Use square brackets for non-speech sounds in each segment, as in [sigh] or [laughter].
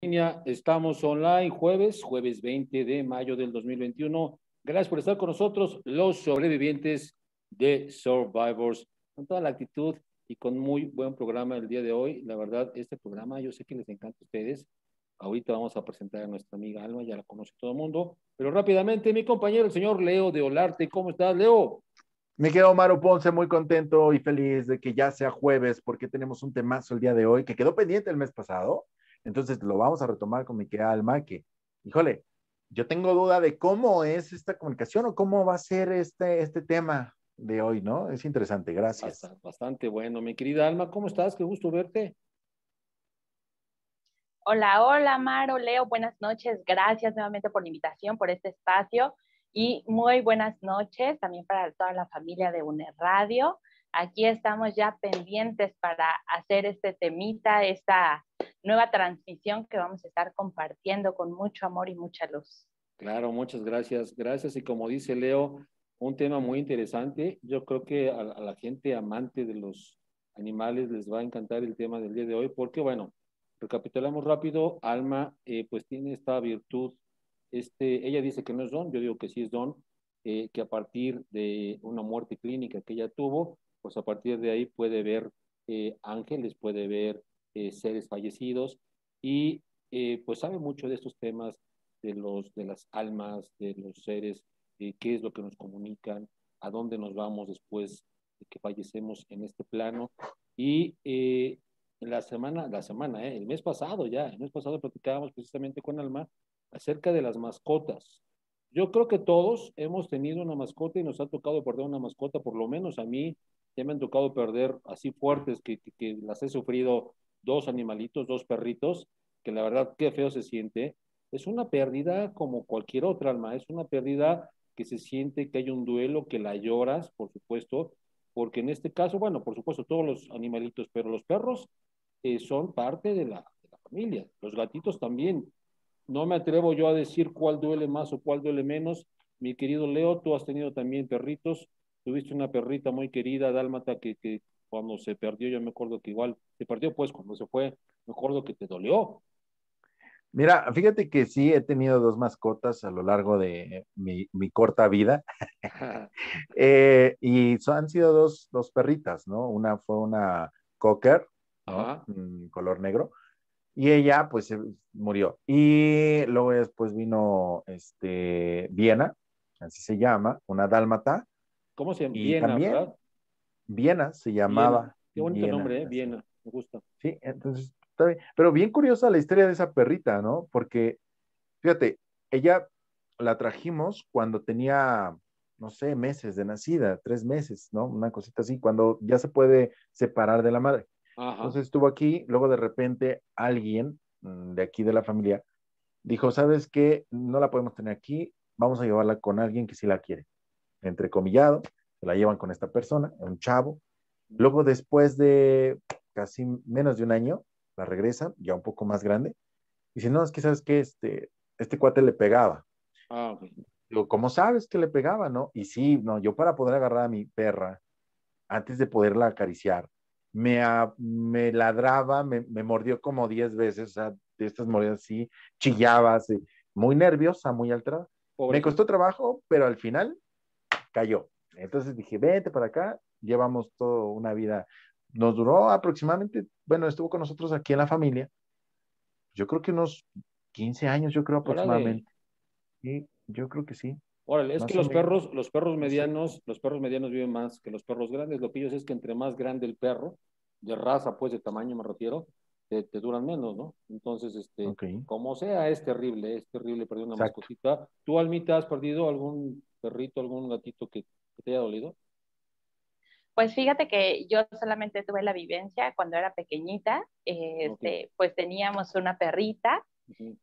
Estamos online jueves, jueves 20 de mayo del 2021. Gracias por estar con nosotros, los sobrevivientes de Survivors, con toda la actitud y con muy buen programa el día de hoy. La verdad, este programa yo sé que les encanta a ustedes. Ahorita vamos a presentar a nuestra amiga Alma, ya la conoce todo el mundo. Pero rápidamente, mi compañero, el señor Leo de Olarte. ¿Cómo estás, Leo? Me quedo Omar Ponce muy contento y feliz de que ya sea jueves porque tenemos un temazo el día de hoy que quedó pendiente el mes pasado entonces lo vamos a retomar con mi querida Alma, que, híjole, yo tengo duda de cómo es esta comunicación o cómo va a ser este, este tema de hoy, ¿no? Es interesante, gracias. Bastante, bastante bueno. Mi querida Alma, ¿cómo estás? Qué gusto verte. Hola, hola, Maro, Leo, buenas noches. Gracias nuevamente por la invitación, por este espacio y muy buenas noches también para toda la familia de UNER Radio. Aquí estamos ya pendientes para hacer este temita, esta nueva transmisión que vamos a estar compartiendo con mucho amor y mucha luz. Claro, muchas gracias. Gracias. Y como dice Leo, un tema muy interesante. Yo creo que a, la gente amante de los animales les va a encantar el tema del día de hoy, porque bueno, recapitulamos rápido. Alma, eh, pues tiene esta virtud. Este, ella dice que no es don, yo digo que sí es don, eh, que a partir de una muerte clínica que ella tuvo, pues a partir de ahí puede ver eh, ángeles, puede ver eh, seres fallecidos y eh, pues sabe mucho de estos temas de, los, de las almas, de los seres, qué es lo que nos comunican, a dónde nos vamos después de que fallecemos en este plano. Y la semana, la semana, el mes pasado ya, el mes pasado platicábamos precisamente con Alma acerca de las mascotas. Yo creo que todos hemos tenido una mascota y nos ha tocado perder una mascota, por lo menos a mí ya me han tocado perder así fuertes que, que, las he sufrido dos animalitos, dos perritos, que la verdad qué feo se siente. Es una pérdida como cualquier otra alma, es una pérdida que se siente que hay un duelo, que la lloras, por supuesto, porque en este caso, bueno, por supuesto todos los animalitos, pero los perros eh, son parte de la, de la familia, los gatitos también. No me atrevo yo a decir cuál duele más o cuál duele menos. Mi querido Leo, tú has tenido también perritos tuviste una perrita muy querida, Dálmata, que, que cuando se perdió, yo me acuerdo que igual, se perdió pues cuando se fue, me acuerdo que te dolió. Mira, fíjate que sí he tenido dos mascotas a lo largo de mi, mi corta vida. [laughs] eh, y son, han sido dos, dos, perritas, ¿no? Una fue una cocker, ¿no? color negro, y ella pues murió. Y luego después vino este, Viena, así se llama, una dálmata, ¿Cómo se llama? Viena, ¿verdad? Viena se llamaba. Qué bonito nombre, ¿eh? Viena, me gusta. Sí, entonces, está bien. Pero bien curiosa la historia de esa perrita, ¿no? Porque, fíjate, ella la trajimos cuando tenía, no sé, meses de nacida, tres meses, ¿no? Una cosita así, cuando ya se puede separar de la madre. Entonces estuvo aquí, luego de repente alguien mm, de aquí de la familia dijo, ¿sabes qué? No la podemos tener aquí, vamos a llevarla con alguien que sí la quiere entrecomillado, se la llevan con esta persona, un chavo. Luego, después de casi menos de un año, la regresan, ya un poco más grande. Y dice, no, es que sabes que este, este cuate le pegaba. Ah, Digo, ¿cómo sabes que le pegaba, no? Y sí, no, yo para poder agarrar a mi perra, antes de poderla acariciar, me, me ladraba, me, mordió como 10 veces, o sea, de estas mordidas así, chillaba, muy nerviosa, muy alterada. Me costó trabajo, pero al final cayó. Entonces dije, vete para acá, llevamos toda una vida. Nos duró aproximadamente, bueno, estuvo con nosotros aquí en la familia, yo creo que unos 15 años, yo creo aproximadamente. Sí, yo creo que sí. Órale, es que los perros, los perros medianos, los perros medianos viven más que los perros grandes. Lo que ellos es que entre más grande el perro, de raza, pues de tamaño me refiero, te, duran menos, ¿no? Entonces, este, como sea, es terrible, es terrible perder una mascotita. ¿Tú, Almita, has perdido algún perrito, algún gatito que, te haya dolido? Pues fíjate que yo solamente tuve la vivencia cuando era pequeñita, este, pues teníamos una perrita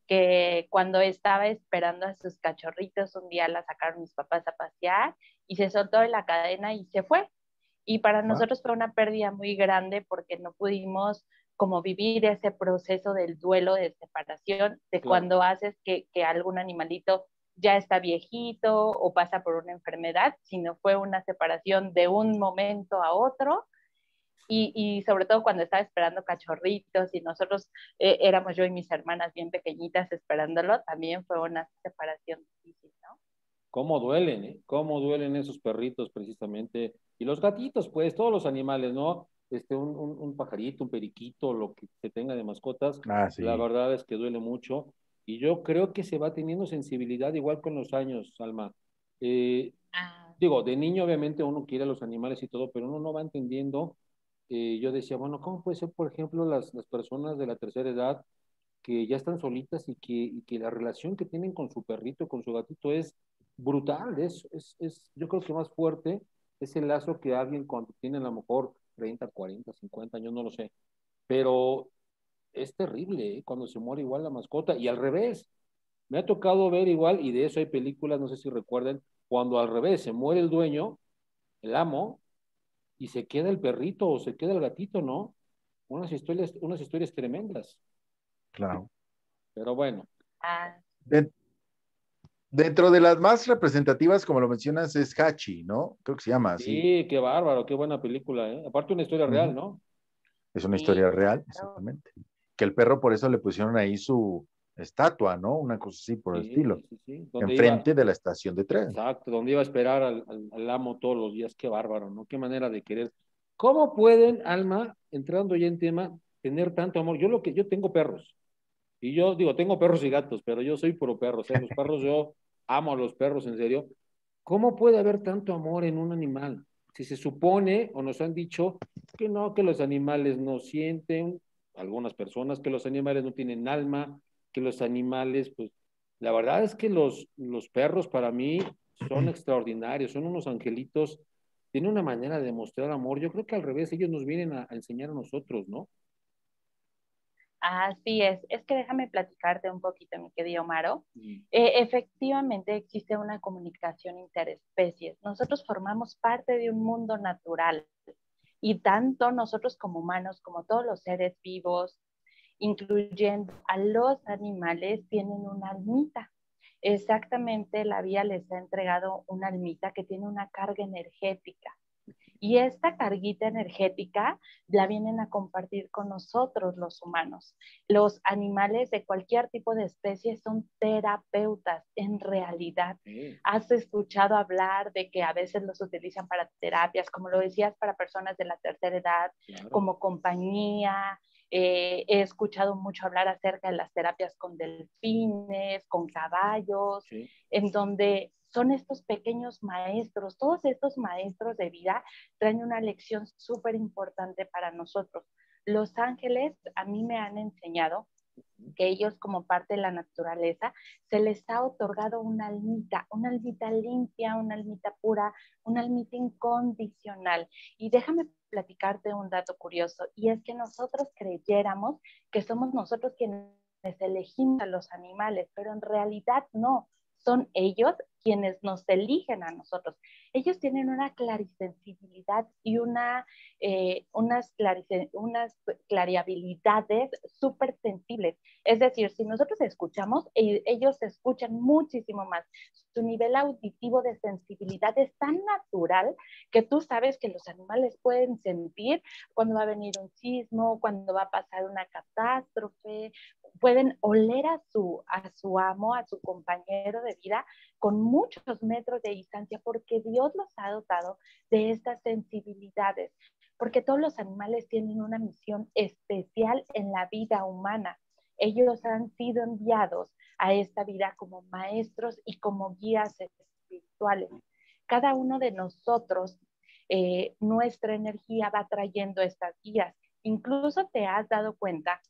que cuando estaba esperando a sus cachorritos, un día la sacaron mis papás a pasear y se soltó de la cadena y se fue. Y para nosotros fue una pérdida muy grande porque no pudimos como vivir ese proceso del duelo de separación, de cuando haces que, que algún animalito ya está viejito o pasa por una enfermedad, sino fue una separación de un momento a otro. Y, sobre todo cuando estaba esperando cachorritos y nosotros eh, éramos yo y mis hermanas bien pequeñitas esperándolo, también fue una separación difícil, ¿no? ¿Cómo duelen, eh? ¿Cómo duelen esos perritos precisamente? Y los gatitos, pues, todos los animales, ¿no? Este, un, un, pajarito, un periquito, lo que se tenga de mascotas, ah, la verdad es que duele mucho. Y yo creo que se va teniendo sensibilidad igual con los años, Alma. Eh, ah. Digo, de niño obviamente uno quiere a los animales y todo, pero uno no va entendiendo. Eh, yo decía, bueno, ¿cómo puede ser, por ejemplo, las, las personas de la tercera edad que ya están solitas y que, y que la relación que tienen con su perrito, con su gatito es brutal, es, es, es, yo creo que más fuerte es el lazo que alguien cuando tiene a lo mejor 30, 40, 50 años, no lo sé, pero es terrible ¿eh? cuando se muere igual la mascota y al revés. Me ha tocado ver igual, y de eso hay películas, no sé si recuerden, cuando al revés se muere el dueño, el amo, y se queda el perrito o se queda el gatito, ¿no? Unas historias, unas historias tremendas. Claro. Pero bueno. Ah. dentro de las más representativas, como lo mencionas, es Hachi, ¿no? Creo que se llama así. Sí, qué bárbaro, qué buena película, ¿eh? Aparte una historia real, ¿no? Es una historia real, exactamente que el perro por eso le pusieron ahí su estatua, ¿no? Una cosa así por el estilo. Enfrente de la estación de tren. Exacto, donde iba a esperar al, amo todos los días. Qué bárbaro, ¿no? Qué manera de querer. ¿Cómo pueden, Alma, entrando ya en tema, tener tanto amor? Yo lo que yo tengo perros. Y yo digo, tengo perros y gatos, pero yo soy pro perros. ¿eh? Los perros, yo [laughs] amo a los perros, en serio. ¿Cómo puede haber tanto amor en un animal? Si se supone o nos han dicho que no, que los animales no sienten, algunas personas que los animales no tienen alma, que los animales, pues, la verdad es que los, los perros para mí son extraordinarios, son unos angelitos, tienen una manera de mostrar amor. Yo creo que al revés, ellos nos vienen a, enseñar a nosotros, ¿no? Así es, es que déjame platicarte un poquito, mi querido Maro. Eh, efectivamente existe una comunicación interespecies. Nosotros formamos parte de un mundo natural y tanto nosotros como humanos, como todos los seres vivos, incluyendo a los animales, tienen una almita. Exactamente, la vía les ha entregado una almita que tiene una carga energética. Y esta carguita energética la vienen a compartir con nosotros los humanos. Los animales de cualquier tipo de especie son terapeutas en realidad. Has escuchado hablar de que a veces los utilizan para terapias, como lo decías, para personas de la tercera edad, como compañía. Eh, he escuchado mucho hablar acerca de las terapias con delfines, con caballos, en donde son estos pequeños maestros, todos estos maestros de vida traen una lección súper importante para nosotros. Los ángeles a mí me han enseñado que ellos como parte de la naturaleza se les ha otorgado una almita, una almita limpia, una almita pura, una almita incondicional. Y déjame platicarte un dato curioso, y es que nosotros creyéramos que somos nosotros quienes elegimos a los animales, pero en realidad no, son ellos quienes nos eligen a nosotros. Ellos tienen una clarisensibilidad y una, eh, unas, unas clariabilidades súper sensibles. Es decir, si nosotros escuchamos, e-, ellos escuchan muchísimo más. Su nivel auditivo de sensibilidad es tan natural que tú sabes que los animales pueden sentir cuando va a venir un sismo, cuando va a pasar una catástrofe, pueden oler a su, a su amo, a su compañero de vida con muchos metros de distancia porque Dios los ha dotado de estas sensibilidades, porque todos los animales tienen una misión especial en la vida humana. Ellos han sido enviados a esta vida como maestros y como guías espirituales. Cada uno de nosotros, eh, nuestra energía va trayendo estas guías. Incluso te has dado cuenta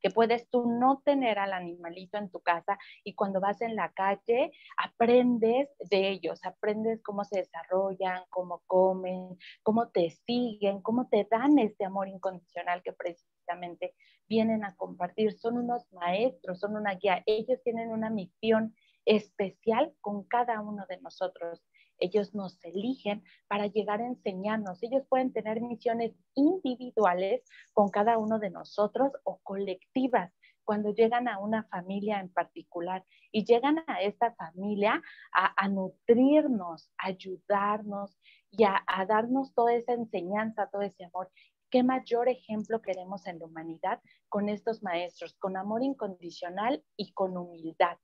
que puedes tú no tener al animalito en tu casa y cuando vas en la calle aprendes de ellos, aprendes cómo se desarrollan, cómo comen, cómo te siguen, cómo te dan este amor incondicional que precisamente vienen a compartir. Son unos maestros, son una guía. Ellos tienen una misión especial con cada uno de nosotros. Ellos nos eligen para llegar a enseñarnos. Ellos pueden tener misiones individuales con cada uno de nosotros o colectivas cuando llegan a una familia en particular y llegan a esta familia a, nutrirnos, a ayudarnos y a, a darnos toda esa enseñanza, todo ese amor. ¿Qué mayor ejemplo queremos en la humanidad con estos maestros, con amor incondicional y con humildad?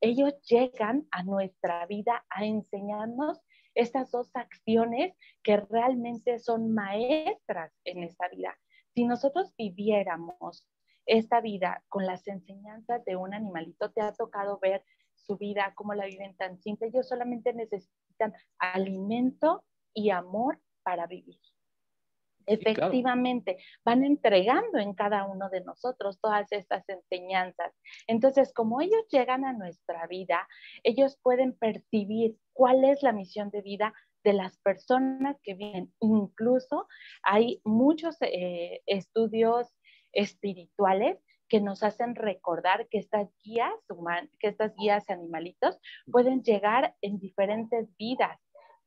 Ellos llegan a nuestra vida a enseñarnos estas dos acciones que realmente son maestras en esta vida. Si nosotros viviéramos esta vida con las enseñanzas de un animalito, te ha tocado ver su vida, cómo la viven tan simple, ellos solamente necesitan alimento y amor para vivir. Efectivamente, van entregando en cada uno de nosotros todas estas enseñanzas. Entonces, como ellos llegan a nuestra vida, ellos pueden percibir cuál es la misión de vida de las personas que vienen. Incluso hay muchos eh, estudios espirituales que nos hacen recordar que estas guías que estas guías animalitos pueden llegar en diferentes vidas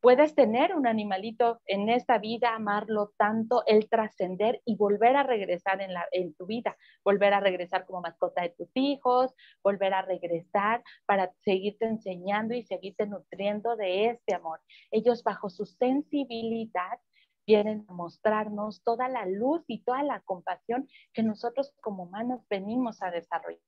Puedes tener un animalito en esta vida, amarlo tanto, el trascender y volver a regresar en, en tu vida, volver a regresar como mascota de tus hijos, volver a regresar para seguirte enseñando y seguirte nutriendo de este amor. Ellos bajo su sensibilidad vienen a mostrarnos toda la luz y toda la compasión que nosotros como humanos venimos a desarrollar.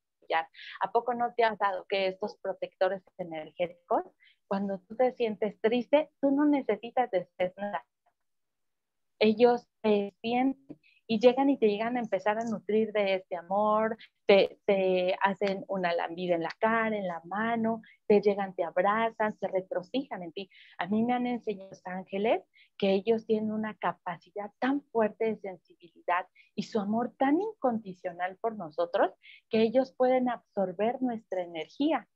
¿A poco no te has dado que estos protectores energéticos cuando tú te sientes triste, tú no necesitas decir nada. Ellos te sienten y llegan y te llegan a empezar a nutrir de este amor, te, hacen una lambida en la cara, en la mano, te llegan, te abrazan, se retrocijan en ti. A mí me han enseñado los ángeles que ellos tienen una capacidad tan fuerte de sensibilidad y su amor tan incondicional por nosotros que ellos pueden absorber nuestra energía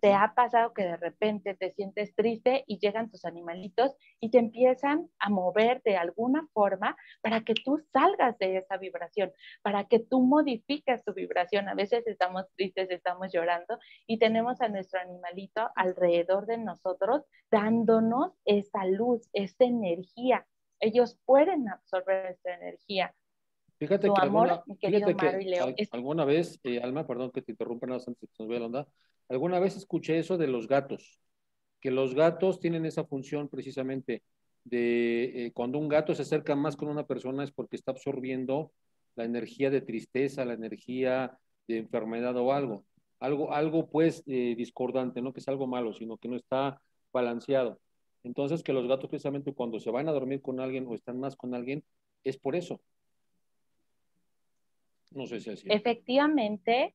¿Te ha pasado que de repente te sientes triste y llegan tus animalitos y te empiezan a mover de alguna forma para que tú salgas de esa vibración, para que tú modifiques tu vibración? A veces estamos tristes, estamos llorando y tenemos a nuestro animalito alrededor de nosotros dándonos esa luz, esa energía. Ellos pueden absorber esa energía. Fíjate que, alguna, fíjate que alguna vez, eh, Alma, perdón que te interrumpa nada antes que se nos vea la onda, Alguna vez escuché eso de los gatos, que los gatos tienen esa función precisamente de eh, cuando un gato se acerca más con una persona es porque está absorbiendo la energía de tristeza, la energía de enfermedad o algo. Algo, algo pues eh, discordante, no que es algo malo, sino que no está balanceado. Entonces, que los gatos precisamente cuando se van a dormir con alguien o están más con alguien, es por eso. No sé si así. Efectivamente,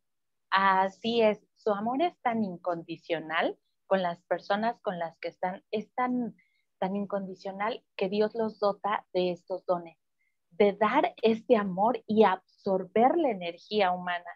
así es su amor es tan incondicional con las personas con las que están, es tan, tan incondicional que Dios los dota de estos dones, de dar este amor y absorber la energía humana.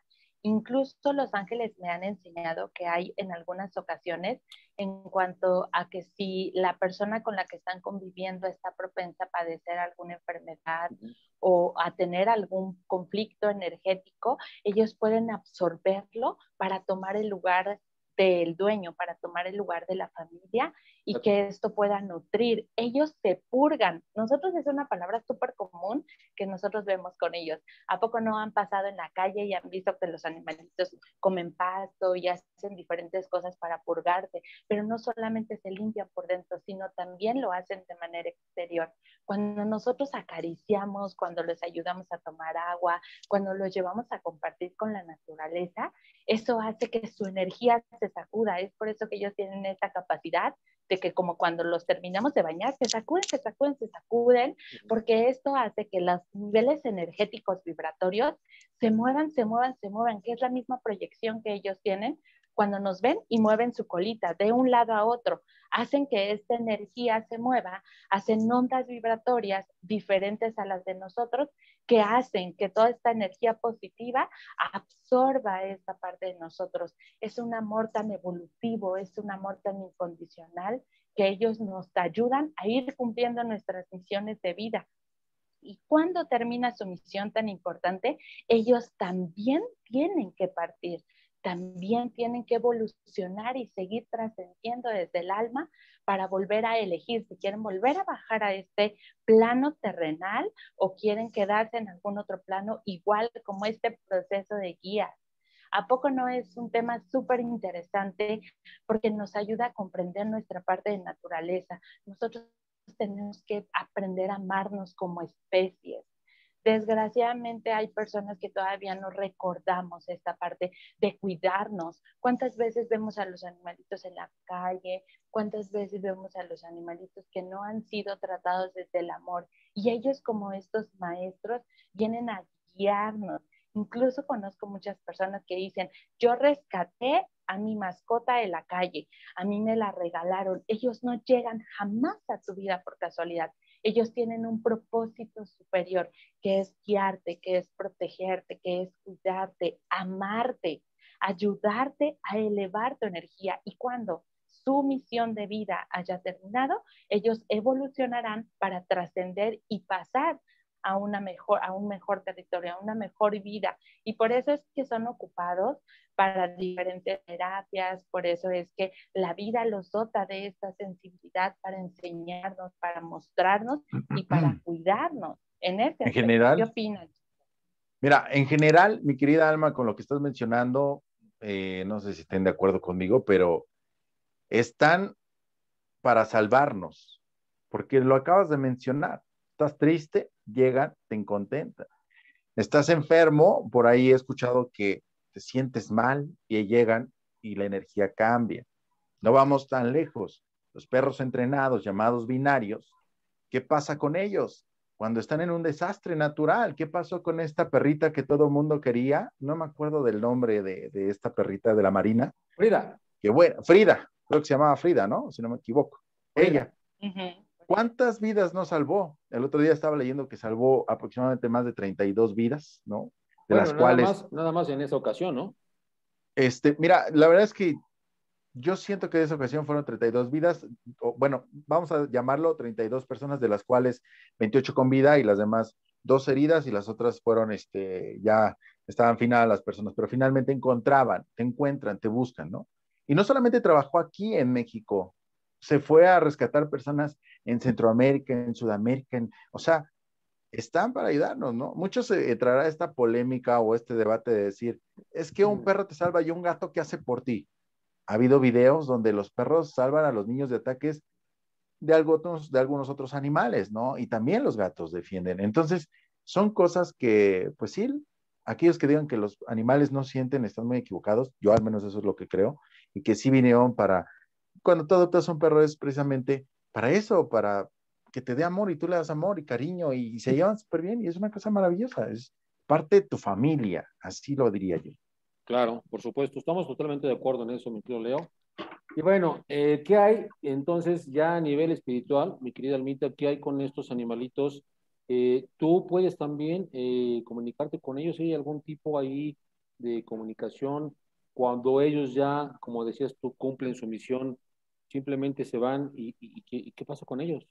Incluso los ángeles me han enseñado que hay en algunas ocasiones en cuanto a que si la persona con la que están conviviendo está propensa a padecer alguna enfermedad o a tener algún conflicto energético, ellos pueden absorberlo para tomar el lugar del dueño, para tomar el lugar de la familia y que esto pueda nutrir. Ellos se purgan. Nosotros es una palabra súper común que nosotros vemos con ellos. ¿A poco no han pasado en la calle y han visto que los animalitos comen pasto y hacen diferentes cosas para purgarse? Pero no solamente se limpian por dentro, sino también lo hacen de manera exterior. Cuando nosotros acariciamos, cuando les ayudamos a tomar agua, cuando los llevamos a compartir con la naturaleza, eso hace que su energía se sacuda. Es por eso que ellos tienen esta capacidad de que como cuando los terminamos de bañar, se sacuden, se sacuden, se sacuden, porque esto hace que los niveles energéticos vibratorios se muevan, se muevan, se muevan, que es la misma proyección que ellos tienen cuando nos ven y mueven su colita de un lado a otro, hacen que esta energía se mueva, hacen ondas vibratorias diferentes a las de nosotros que hacen que toda esta energía positiva absorba esta parte de nosotros. Es un amor tan evolutivo, es un amor tan incondicional que ellos nos ayudan a ir cumpliendo nuestras misiones de vida. Y cuando termina su misión tan importante, ellos también tienen que partir también tienen que evolucionar y seguir trascendiendo desde el alma para volver a elegir si quieren volver a bajar a este plano terrenal o quieren quedarse en algún otro plano igual como este proceso de guía ¿A poco no es un tema súper interesante porque nos ayuda a comprender nuestra parte de naturaleza? Nosotros tenemos que aprender a amarnos como especies. Desgraciadamente hay personas que todavía no recordamos esta parte de cuidarnos. ¿Cuántas veces vemos a los animalitos en la calle? ¿Cuántas veces vemos a los animalitos que no han sido tratados desde el amor? Y ellos como estos maestros vienen a guiarnos. Incluso conozco muchas personas que dicen, yo rescaté a mi mascota de la calle, a mí me la regalaron. Ellos no llegan jamás a tu vida por casualidad. Ellos tienen un propósito superior, que es guiarte, que es protegerte, que es cuidarte, amarte, ayudarte a elevar tu energía. Y cuando su misión de vida haya terminado, ellos evolucionarán para trascender y pasar a, una mejor, a un mejor territorio, a una mejor vida. Y por eso es que son ocupados para diferentes terapias, por eso es que la vida los dota de esta sensibilidad para enseñarnos, para mostrarnos y para cuidarnos. En este en general, ¿qué opinas? Mira, en general, mi querida Alma, con lo que estás mencionando, eh, no sé si estén de acuerdo conmigo, pero están para salvarnos, porque lo acabas de mencionar. Estás triste, llegan, te contentan. Estás enfermo, por ahí he escuchado que te sientes mal y llegan y la energía cambia. No vamos tan lejos. Los perros entrenados llamados binarios, ¿qué pasa con ellos? Cuando están en un desastre natural, ¿qué pasó con esta perrita que todo el mundo quería? No me acuerdo del nombre de, esta perrita de la Marina. Frida. Qué buena, Frida, creo que se llamaba Frida, ¿no? Si no me equivoco. Ella. ¿Cuántas vidas no salvó? El otro día estaba leyendo que salvó aproximadamente más de 32 vidas, ¿no? de las nada cuales... Más, nada más en esa ocasión, ¿no? Este, mira, la verdad es que yo siento que de esa ocasión fueron 32 vidas, o, bueno, vamos a llamarlo 32 personas, de las cuales 28 con vida y las demás dos heridas y las otras fueron, este, ya estaban final las personas, pero finalmente encontraban, te encuentran, te buscan, ¿no? Y no solamente trabajó aquí en México, se fue a rescatar personas en Centroamérica, en Sudamérica, en, o sea, están para ayudarnos, ¿no? Muchos se entrará esta polémica o este debate de decir, es que un perro te salva y un gato, ¿qué hace por ti? Ha habido videos donde los perros salvan a los niños de ataques de, algunos, de algunos otros animales, ¿no? Y también los gatos defienden. Entonces, son cosas que, pues sí, aquellos que digan que los animales no sienten están muy equivocados, yo al menos eso es lo que creo, y que sí vinieron para, cuando tú adoptas un perro es precisamente para eso, para que te dé amor y tú le das amor y cariño y se llevan súper bien y es una cosa maravillosa, es parte de tu familia, así lo diría yo. Claro, por supuesto, estamos totalmente de acuerdo en eso, mi querido Leo. Y bueno, eh, ¿qué hay entonces ya a nivel espiritual, mi querida Almita, qué hay con estos animalitos? Eh, tú puedes también eh, comunicarte con ellos, ¿hay algún tipo ahí de comunicación cuando ellos ya, como decías tú, cumplen su misión, simplemente se van y, y qué pasa con ellos?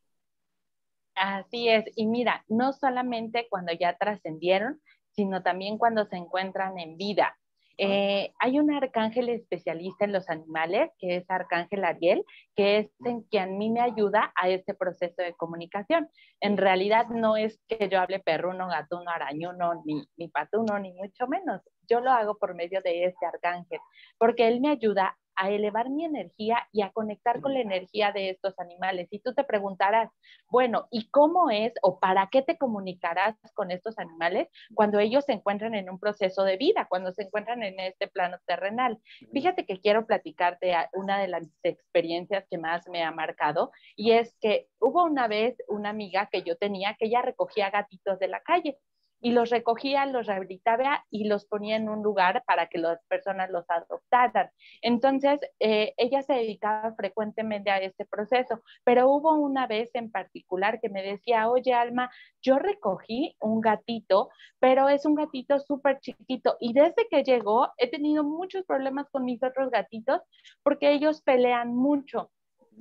Así es, y mira, no solamente cuando ya trascendieron, sino también cuando se encuentran en vida. Eh, hay un arcángel especialista en los animales, que es Arcángel Ariel, que es en quien a mí me ayuda a este proceso de comunicación. En realidad no es que yo hable perruno, gatuno, arañuno, ni, ni patuno, ni mucho menos. Yo lo hago por medio de este arcángel, porque él me ayuda a elevar mi energía y a conectar con la energía de estos animales. Y tú te preguntarás, bueno, ¿y cómo es o para qué te comunicarás con estos animales cuando ellos se encuentran en un proceso de vida, cuando se encuentran en este plano terrenal? Fíjate que quiero platicarte una de las experiencias que más me ha marcado y es que hubo una vez una amiga que yo tenía que ella recogía gatitos de la calle y los recogía, los rehabilitaba y los ponía en un lugar para que las personas los adoptaran. Entonces, eh, ella se dedicaba frecuentemente a este proceso, pero hubo una vez en particular que me decía, oye Alma, yo recogí un gatito, pero es un gatito súper chiquito y desde que llegó he tenido muchos problemas con mis otros gatitos porque ellos pelean mucho.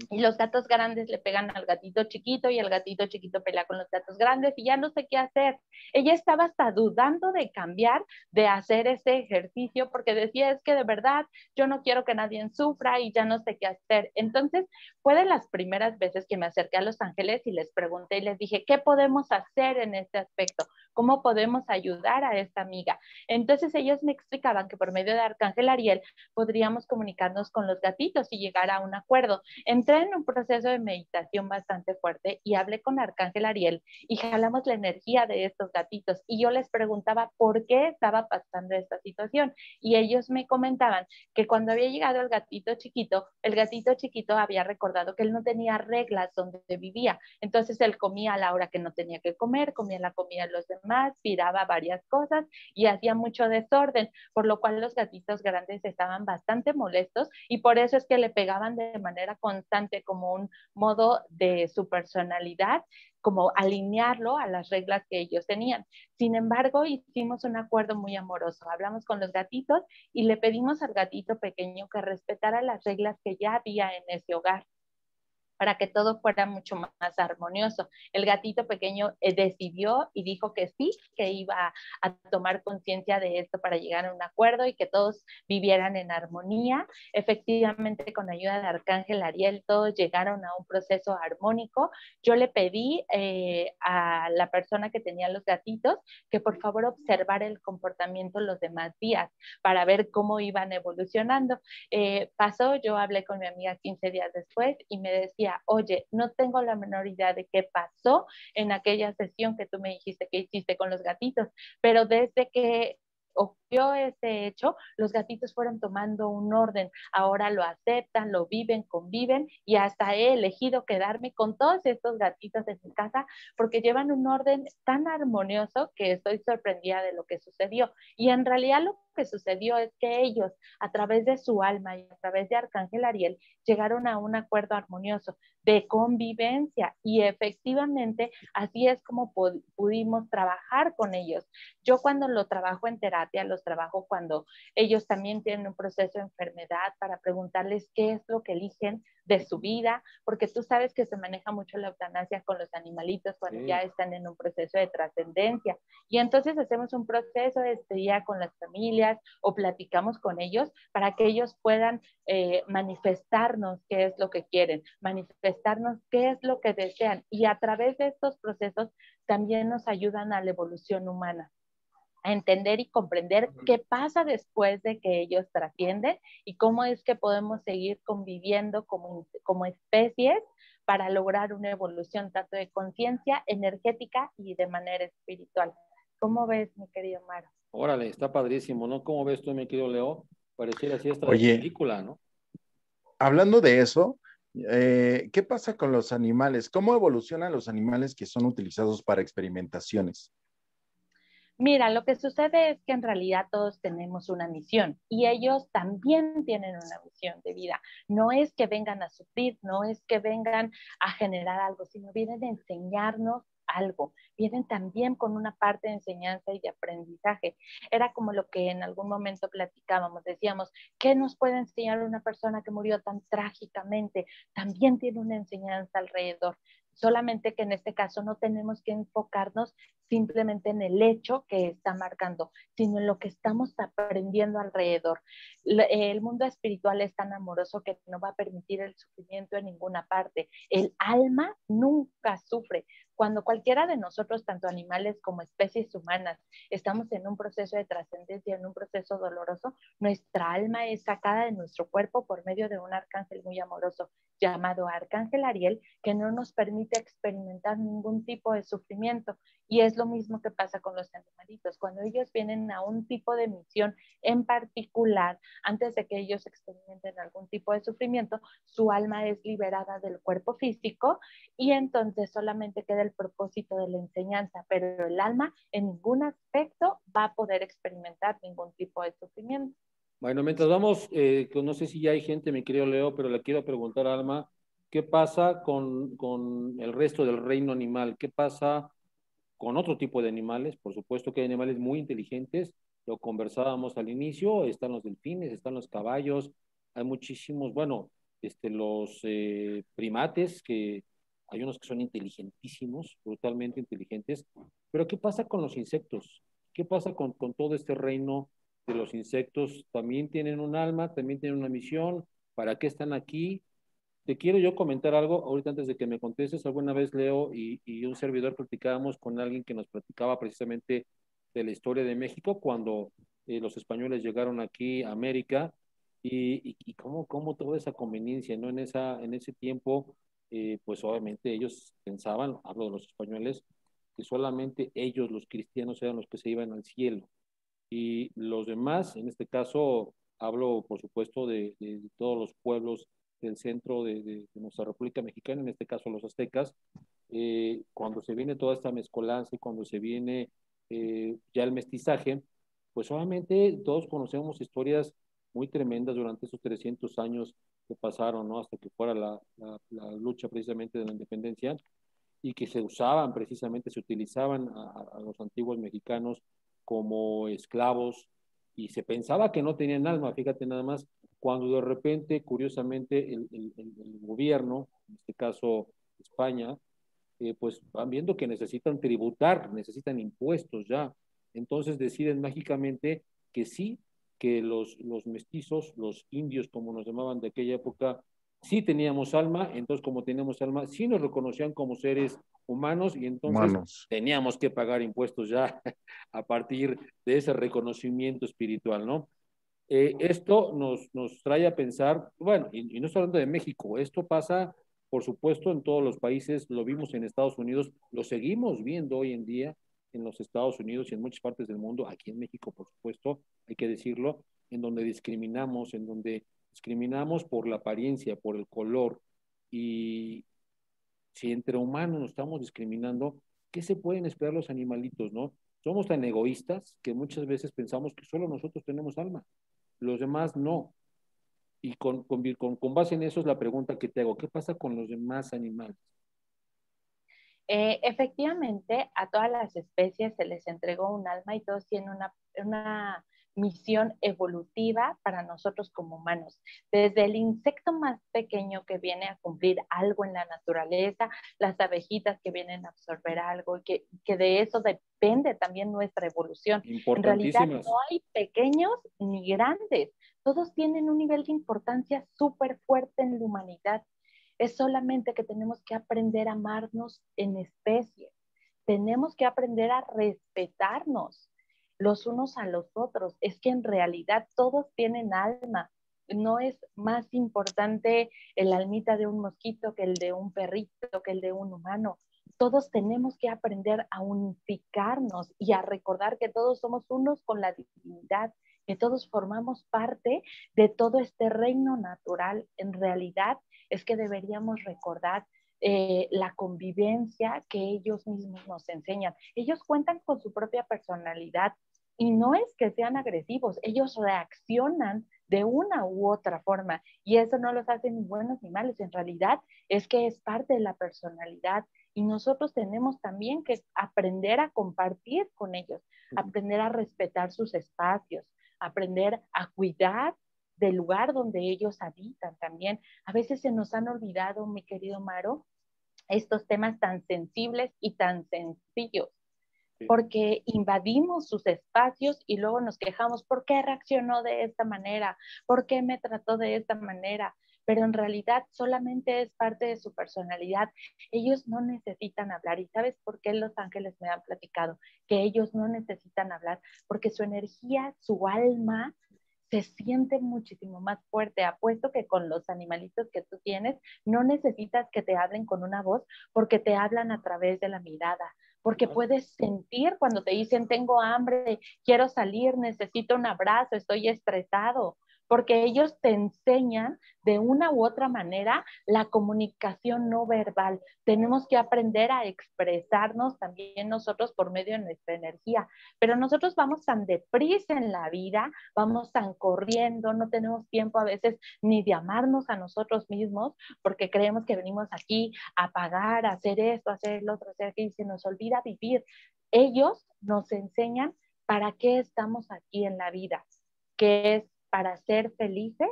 Y los gatos grandes le pegan al gatito chiquito y el gatito chiquito pelea con los gatos grandes y ya no sé qué hacer. Ella estaba hasta dudando de cambiar, de hacer ese ejercicio porque decía, es que de verdad yo no quiero que nadie sufra y ya no sé qué hacer. Entonces, fue de las primeras veces que me acerqué a Los Ángeles y les pregunté y les dije, ¿qué podemos hacer en este aspecto? ¿Cómo podemos ayudar a esta amiga? Entonces ellos me explicaban que por medio de Arcángel Ariel podríamos comunicarnos con los gatitos y llegar a un acuerdo entré en un proceso de meditación bastante fuerte y hablé con Arcángel Ariel y jalamos la energía de estos gatitos. Y yo les preguntaba por qué estaba pasando esta situación. Y ellos me comentaban que cuando había llegado el gatito chiquito, el gatito chiquito había recordado que él no tenía reglas donde vivía, entonces él comía a la hora que no tenía que comer, comía la comida de los demás, tiraba varias cosas y hacía mucho desorden, por lo cual los gatitos grandes estaban bastante molestos y por eso es que le pegaban de manera constante como un modo de su personalidad, como alinearlo a las reglas que ellos tenían. Sin embargo, hicimos un acuerdo muy amoroso. Hablamos con los gatitos y le pedimos al gatito pequeño que respetara las reglas que ya había en ese hogar para que todo fuera mucho más armonioso. El gatito pequeño eh, decidió y dijo que sí, que iba a tomar conciencia de esto para llegar a un acuerdo y que todos vivieran en armonía. Efectivamente, con ayuda de Arcángel Ariel, todos llegaron a un proceso armónico. Yo le pedí eh, a la persona que tenía los gatitos que por favor observara el comportamiento los demás días para ver cómo iban evolucionando. Eh, pasó, yo hablé con mi amiga 15 días después y me decía, oye, no tengo la menor idea de qué pasó en aquella sesión que tú me dijiste que hiciste con los gatitos, pero desde que ese hecho, los gatitos fueron tomando un orden. Ahora lo aceptan, lo viven, conviven y hasta he elegido quedarme con todos estos gatitos en mi casa porque llevan un orden tan armonioso que estoy sorprendida de lo que sucedió. Y en realidad lo que sucedió es que ellos, a través de su alma y a través de Arcángel Ariel, llegaron a un acuerdo armonioso de convivencia y efectivamente así es como pudimos trabajar con ellos. Yo cuando lo trabajo en terapia, los trabajo cuando ellos también tienen un proceso de enfermedad para preguntarles qué es lo que eligen de su vida, porque tú sabes que se maneja mucho la eutanasia con los animalitos cuando ya están en un proceso de trascendencia. Y entonces hacemos un proceso de despedida con las familias o platicamos con ellos para que ellos puedan eh, manifestarnos qué es lo que quieren, manifestarnos qué es lo que desean. Y a través de estos procesos también nos ayudan a la evolución humana a entender y comprender qué pasa después de que ellos trascienden y cómo es que podemos seguir conviviendo como, como especies para lograr una evolución tanto de conciencia energética y de manera espiritual. ¿Cómo ves, mi querido Maro? Órale, está padrísimo, ¿no? ¿Cómo ves tú, mi querido Leo? Pareciera así esta película, ¿no? Hablando de eso, eh, ¿qué pasa con los animales? ¿Cómo evolucionan los animales que son utilizados para experimentaciones? Mira, lo que sucede es que en realidad todos tenemos una misión y ellos también tienen una misión de vida. No es que vengan a sufrir, no es que vengan a generar algo, sino vienen a enseñarnos algo, vienen también con una parte de enseñanza y de aprendizaje. Era como lo que en algún momento platicábamos, decíamos, ¿qué nos puede enseñar una persona que murió tan trágicamente? También tiene una enseñanza alrededor solamente que en este caso no tenemos que enfocarnos simplemente en el hecho que está marcando, sino en lo que estamos aprendiendo alrededor. El mundo espiritual es tan amoroso que no va a permitir el sufrimiento en ninguna parte. El alma nunca sufre, cuando cualquiera de nosotros, tanto animales como especies humanas, estamos en un proceso de trascendencia, en un proceso doloroso, nuestra alma es sacada de nuestro cuerpo por medio de un arcángel muy amoroso llamado Arcángel Ariel, que no nos permite experimentar ningún tipo de sufrimiento. Y es lo mismo que pasa con los animalitos. Cuando ellos vienen a un tipo de misión en particular, antes de que ellos experimenten algún tipo de sufrimiento, su alma es liberada del cuerpo físico y entonces solamente queda el propósito de la enseñanza, pero el alma en ningún aspecto va a poder experimentar ningún tipo de sufrimiento. Bueno, mientras vamos, eh, no sé si ya hay gente, mi querido Leo, pero le quiero preguntar Alma, ¿qué pasa con, con el resto del reino animal? ¿Qué pasa con otro tipo de animales? Por supuesto que hay animales muy inteligentes, lo conversábamos al inicio, están los delfines, están los caballos, hay muchísimos, bueno, este, los eh, primates, que hay unos que son inteligentísimos, brutalmente inteligentes, pero ¿qué pasa con los insectos? ¿Qué pasa con, con todo este reino de los insectos? También tienen un alma, también tienen una misión, ¿para qué están aquí? Te quiero yo comentar algo, ahorita antes de que me contestes, alguna vez Leo y, y un servidor platicábamos con alguien que nos platicaba precisamente de la historia de México cuando eh, los españoles llegaron aquí a América y, y, cómo, cómo, toda esa conveniencia, ¿no? En, esa, en ese tiempo, eh, pues obviamente ellos pensaban, hablo de los españoles, que solamente ellos, los cristianos, eran los que se iban al cielo. Y los demás, en este caso, hablo por supuesto de, de, todos los pueblos del centro de, nuestra República Mexicana, en este caso los aztecas, eh, cuando se viene toda esta mezcolanza y cuando se viene eh, ya el mestizaje, pues obviamente todos conocemos historias muy tremendas durante esos 300 años que pasaron, ¿no? Hasta que fuera la, la, lucha precisamente de la independencia y que se usaban precisamente, se utilizaban a, a, los antiguos mexicanos como esclavos y se pensaba que no tenían alma, fíjate nada más, cuando de repente, curiosamente, el, el, el gobierno, en este caso España, eh, pues van viendo que necesitan tributar, necesitan impuestos ya. Entonces deciden mágicamente que sí, que los, los mestizos, los indios, como nos llamaban de aquella época, sí teníamos alma, entonces como teníamos alma, sí nos reconocían como seres humanos y entonces humanos. teníamos que pagar impuestos ya [laughs] a partir de ese reconocimiento espiritual, ¿no? Eh, esto nos, nos trae a pensar, bueno, y, y no estoy hablando de México, esto pasa por supuesto, en todos los países, lo vimos en Estados Unidos, lo seguimos viendo hoy en día en los Estados Unidos y en muchas partes del mundo, aquí en México, por supuesto, hay que decirlo, en donde discriminamos, en donde discriminamos por la apariencia, por el color. Y si entre humanos nos estamos discriminando, ¿qué se pueden esperar los animalitos, no? Somos tan egoístas que muchas veces pensamos que solo nosotros tenemos alma, los demás no. Y con, con, con, base en eso es la pregunta que te hago. ¿Qué pasa con los demás animales? Eh, efectivamente, a todas las especies se les entregó un alma y todos tienen una, una misión evolutiva para nosotros como humanos. Desde el insecto más pequeño que viene a cumplir algo en la naturaleza, las abejitas que vienen a absorber algo, que, que de eso depende también nuestra evolución. En realidad no hay pequeños ni grandes, todos tienen un nivel de importancia súper fuerte en la humanidad. Es solamente que tenemos que aprender a amarnos en especie. Tenemos que aprender a respetarnos los unos a los otros. Es que en realidad todos tienen alma. No es más importante el almita de un mosquito que el de un perrito, que el de un humano. Todos tenemos que aprender a unificarnos y a recordar que todos somos unos con la divinidad que todos formamos parte de todo este reino natural. En realidad es que deberíamos recordar eh, la convivencia que ellos mismos nos enseñan. Ellos cuentan con su propia personalidad y no es que sean agresivos, ellos reaccionan de una u otra forma y eso no los hace ni buenos ni malos, en realidad es que es parte de la personalidad y nosotros tenemos también que aprender a compartir con ellos, aprender a respetar sus espacios, aprender a cuidar del lugar donde ellos habitan también. A veces se nos han olvidado, mi querido Maro, estos temas tan sensibles y tan sencillos, porque invadimos sus espacios y luego nos quejamos, ¿por qué reaccionó de esta manera? ¿Por qué me trató de esta manera? pero en realidad solamente es parte de su personalidad. Ellos no necesitan hablar. ¿Y sabes por qué los ángeles me han platicado? Que ellos no necesitan hablar, porque su energía, su alma, se siente muchísimo más fuerte. Apuesto que con los animalitos que tú tienes, no necesitas que te hablen con una voz, porque te hablan a través de la mirada, porque puedes sentir cuando te dicen, tengo hambre, quiero salir, necesito un abrazo, estoy estresado porque ellos te enseñan de una u otra manera la comunicación no verbal. Tenemos que aprender a expresarnos también nosotros por medio de nuestra energía, pero nosotros vamos tan deprisa en la vida, vamos tan corriendo, no tenemos tiempo a veces ni de amarnos a nosotros mismos, porque creemos que venimos aquí a pagar, a hacer esto, a hacer lo otro, a hacer aquello, y se nos olvida vivir. Ellos nos enseñan para qué estamos aquí en la vida, que es para ser felices,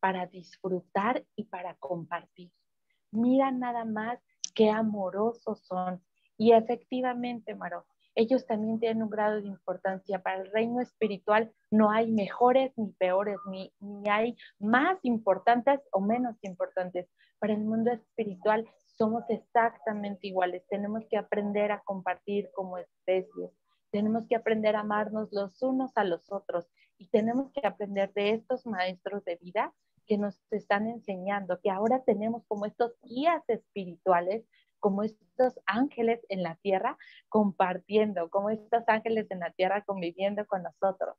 para disfrutar y para compartir. Mira nada más qué amorosos son. Y efectivamente, Maro, ellos también tienen un grado de importancia. Para el reino espiritual no hay mejores ni peores, ni, ni hay más importantes o menos importantes. Para el mundo espiritual somos exactamente iguales. Tenemos que aprender a compartir como especies. Tenemos que aprender a amarnos los unos a los otros y tenemos que aprender de estos maestros de vida que nos están enseñando, que ahora tenemos como estos guías espirituales como estos ángeles en la tierra compartiendo, como estos ángeles en la tierra conviviendo con nosotros.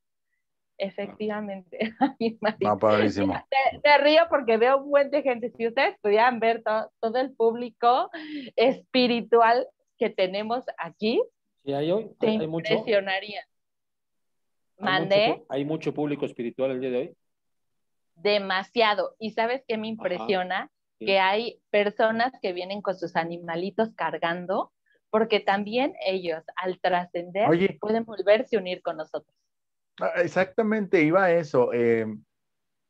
Efectivamente. [laughs] No, padrísimo. [laughs] Te, río porque veo un buen de gente. Si ustedes pudieran ver todo el público espiritual que tenemos aquí, sí, hay hoy, te hay impresionaría. Mandé. Hay mucho público espiritual el día de hoy. Demasiado. ¿Y sabes qué me impresiona? que hay personas que vienen con sus animalitos cargando, porque también ellos al trascender pueden volverse a unir con nosotros. Ah, exactamente, iba a eso. Eh,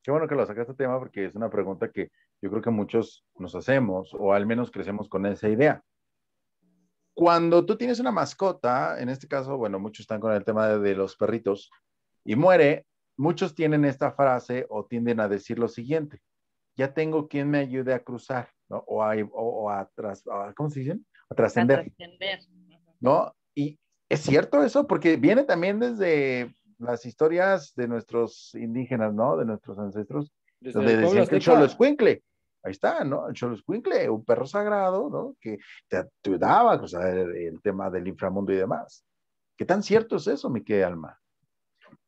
qué bueno que lo sacaste este tema porque es una pregunta que yo creo que muchos nos hacemos o al menos crecemos con esa idea. Cuando tú tienes una mascota, en este caso, bueno, muchos están con el tema de los perritos y muere, muchos tienen esta frase o tienden a decir lo siguiente ya tengo quien me ayude a cruzar, ¿no? O a, o, a, ¿cómo se dice? A trascender. ¿No? Y es cierto eso, porque viene también desde las historias de nuestros indígenas, ¿no? De nuestros ancestros, donde decían que el cholo escuincle, ahí está, ¿no? El cholo escuincle, un perro sagrado, ¿no? Que te ayudaba a cruzar el, tema del inframundo y demás. ¿Qué tan cierto es eso, mi Alma?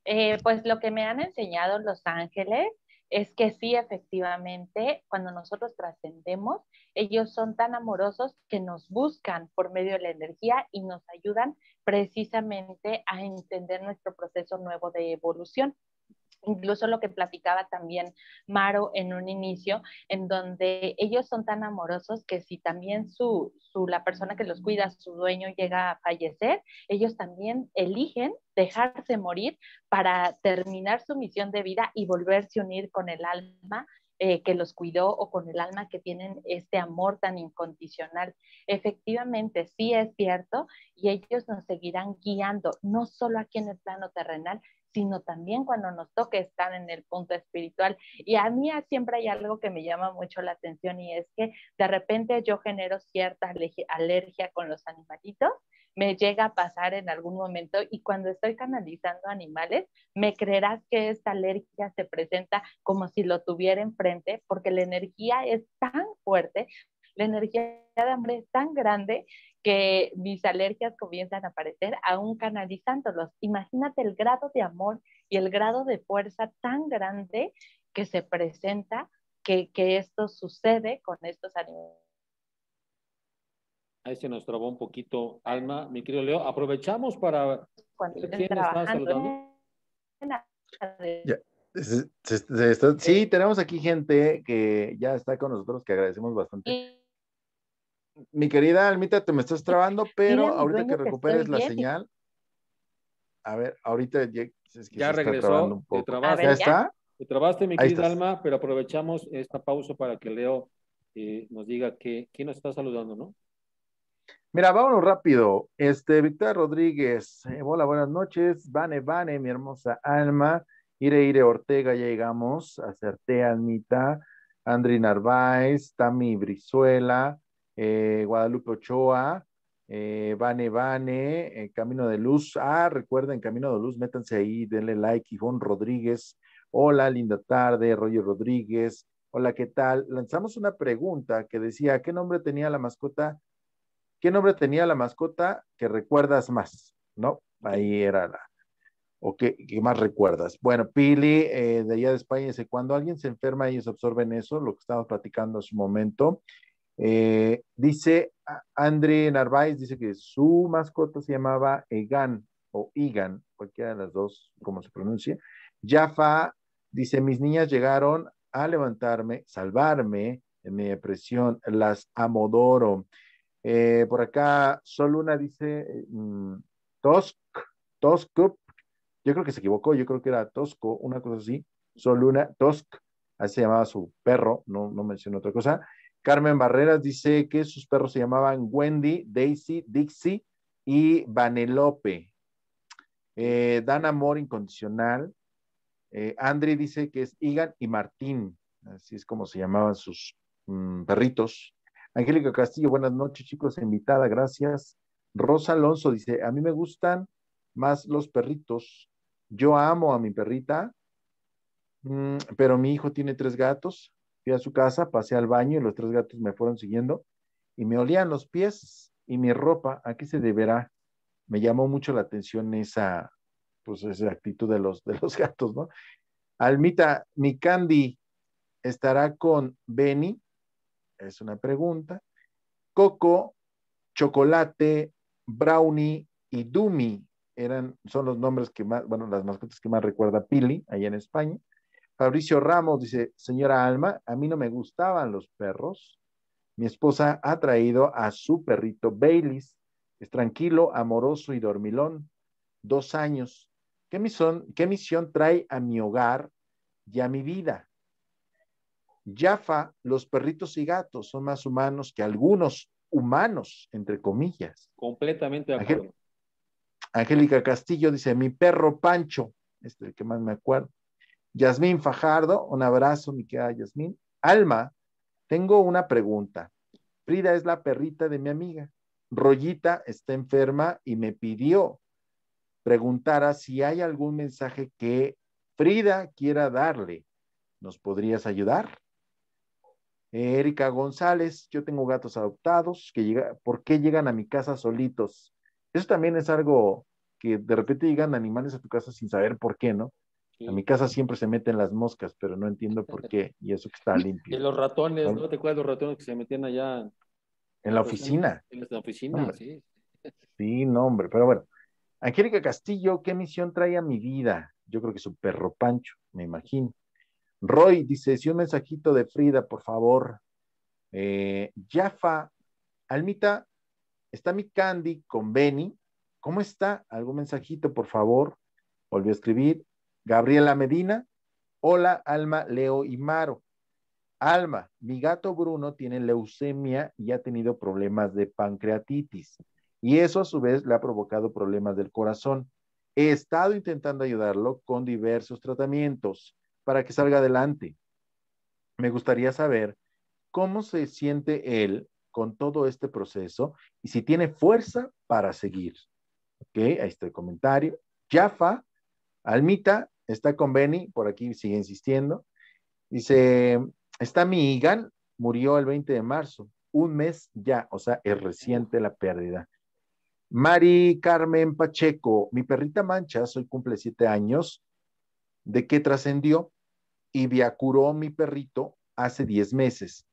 Eh, pues lo que me han enseñado los ángeles es que sí, efectivamente, cuando nosotros trascendemos, ellos son tan amorosos que nos buscan por medio de la energía y nos ayudan precisamente a entender nuestro proceso nuevo de evolución incluso lo que platicaba también Maro en un inicio, en donde ellos son tan amorosos que si también su, su, la persona que los cuida, su dueño llega a fallecer, ellos también eligen dejarse morir para terminar su misión de vida y volverse a unir con el alma eh, que los cuidó o con el alma que tienen este amor tan incondicional. Efectivamente, sí es cierto y ellos nos seguirán guiando, no solo aquí en el plano terrenal, sino también cuando nos toque estar en el punto espiritual. Y a mí siempre hay algo que me llama mucho la atención y es que de repente yo genero cierta alergia con los animalitos, me llega a pasar en algún momento y cuando estoy canalizando animales, me creerás que esta alergia se presenta como si lo tuviera enfrente porque la energía es tan fuerte, la energía de hambre es tan grande que mis alergias comienzan a aparecer aún canalizándolos. Imagínate el grado de amor y el grado de fuerza tan grande que se presenta que, que esto sucede con estos animales. Ahí se nos trabó un poquito, Alma. Mi querido Leo, aprovechamos para... ¿Quién está saludando? sí, tenemos aquí gente que ya está con nosotros, que agradecemos bastante mi querida Almita, te me estás trabando, [laughs] pero ahorita que recuperes la señal, a ver, ahorita ya, ya regresó, te trabaste, ¿Ya, está? Te trabaste, mi querida Alma, pero aprovechamos esta pausa para que Leo eh, nos diga que, quién nos está saludando, ¿no? Mira, vámonos rápido. Este, Victoria Rodríguez, eh, hola, buenas noches. Vane, Vane, mi hermosa Alma. Ire, Ire Ortega, ya llegamos. Acerté, Almita. Andri Narváez, Tami Brizuela, eh, Guadalupe Ochoa, eh, Vane Vane, eh, Camino de Luz. Ah, recuerden, Camino de Luz, métanse ahí, denle like. Ivonne Rodríguez, hola, linda tarde. Roger Rodríguez, hola, ¿qué tal? Lanzamos una pregunta que decía, ¿qué nombre tenía la mascota? ¿Qué nombre tenía la mascota que recuerdas más? ¿No? Ahí era la, o qué, más recuerdas? Bueno, Pili, de allá de España, dice, cuando alguien se enferma, ellos absorben eso, lo que estábamos platicando hace un momento. Eh, dice André Narváez, dice que su mascota se llamaba Egan o Igan, cualquiera de las dos, como se pronuncia. Jaffa dice, mis niñas llegaron a levantarme, salvarme en mi depresión, las amodoro. Eh, por acá, solo una dice, mm, Tosk, Tosk, yo creo que se equivocó, yo creo que era Tosco, una cosa así, solo una, Tosk, así se llamaba su perro, no, no mencionó otra cosa. Carmen Barreras dice que sus perros se llamaban Wendy, Daisy, Dixie y Vanelope. Eh, dan amor incondicional. Eh, Andri dice que es Igan y Martín, así es como se llamaban sus mm, perritos. Angélica Castillo, buenas noches, chicos, invitada, gracias. Rosa Alonso dice, a mí me gustan más los perritos. Yo amo a mi perrita, mm, pero mi hijo tiene tres gatos. A su casa, pasé al baño y los tres gatos me fueron siguiendo y me olían los pies y mi ropa. ¿A qué se deberá? Me llamó mucho la atención esa, pues esa actitud de los, de los gatos, ¿no? Almita, mi Candy estará con Benny es una pregunta. Coco, Chocolate, Brownie y Dumi eran, son los nombres que más, bueno, las mascotas que más recuerda Pili, allá en España. Fabricio Ramos dice, señora Alma, a mí no me gustaban los perros. Mi esposa ha traído a su perrito Baileys. Es tranquilo, amoroso y dormilón. Dos años. ¿Qué misión, qué misión trae a mi hogar y a mi vida? Jaffa, los perritos y gatos son más humanos que algunos humanos, entre comillas. Completamente de acuerdo. Angélica Castillo dice, mi perro Pancho, este es el que más me acuerdo. Yasmín Fajardo, un abrazo, mi querida Yasmín. Alma, tengo una pregunta. Frida es la perrita de mi amiga. Rollita está enferma y me pidió preguntara si hay algún mensaje que Frida quiera darle. ¿Nos podrías ayudar? Erika González, yo tengo gatos adoptados que ¿por qué llegan a mi casa solitos? Eso también es algo que de repente llegan animales a tu casa sin saber por qué, ¿no? A mi casa siempre se meten las moscas, pero no entiendo por [laughs] qué, y eso que está limpio. Y los ratones, ¿no? ¿Te acuerdas los ratones que se metían allá? En la oficina. En la oficina, sí. Sí, no, hombre, pero bueno. Angélica Castillo, ¿qué misión trae a mi vida? Yo creo que su perro Pancho, me imagino. Roy dice, si un mensajito de Frida, por favor. Eh, Jaffa, Almita, está mi Candy con Benny. ¿Cómo está? ¿Algún mensajito, por favor? Volvió a escribir. Gabriela Medina, hola, Alma, Leo y Maro. Alma, mi gato Bruno tiene leucemia y ha tenido problemas de pancreatitis. Y eso a su vez le ha provocado problemas del corazón. He estado intentando ayudarlo con diversos tratamientos para que salga adelante. Me gustaría saber cómo se siente él con todo este proceso y si tiene fuerza para seguir. Ok, ahí está el comentario. Jaffa, Almita, está con Benny, por aquí sigue insistiendo. Dice, está mi Igan, murió el 20 de marzo, un mes ya, o sea, es reciente la pérdida. Mari Carmen Pacheco, mi perrita Mancha, hoy cumple siete años, ¿de qué trascendió? y viacuró mi perrito hace 10 meses.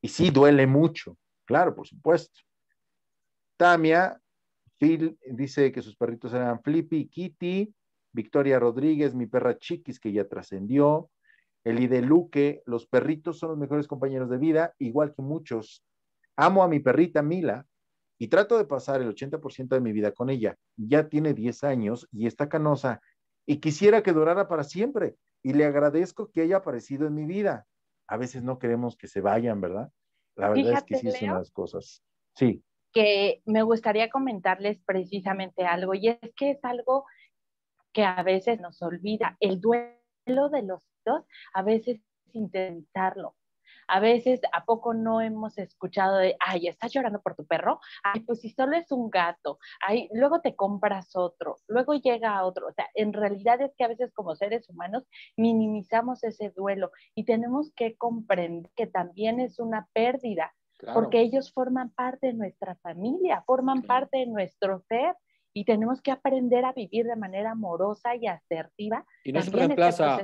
Y sí, duele mucho, claro, por supuesto. Tamia, Phil dice que sus perritos eran Flippy y Kitty. Victoria Rodríguez, mi perra Chiquis, que ya trascendió. Eli de Luque, los perritos son los mejores compañeros de vida, igual que muchos. Amo a mi perrita Mila y trato de pasar el 80% de mi vida con ella. Ya tiene 10 años y está canosa y quisiera que durara para siempre y le agradezco que haya aparecido en mi vida. A veces no queremos que se vayan, ¿verdad? La verdad es que sí son las cosas. Sí. Que me gustaría comentarles precisamente algo, y es que es algo que a veces nos olvida. El duelo de los dos, a veces intentarlo. A veces, ¿a poco no hemos escuchado de, ay, estás llorando por tu perro? Ay, pues si solo es un gato. Ay, luego te compras otro, luego llega otro. O sea, en realidad es que a veces como seres humanos minimizamos ese duelo y tenemos que comprender que también es una pérdida. Porque ellos forman parte de nuestra familia, forman parte de nuestro ser y tenemos que aprender a vivir de manera amorosa y asertiva. Y no se este reemplaza,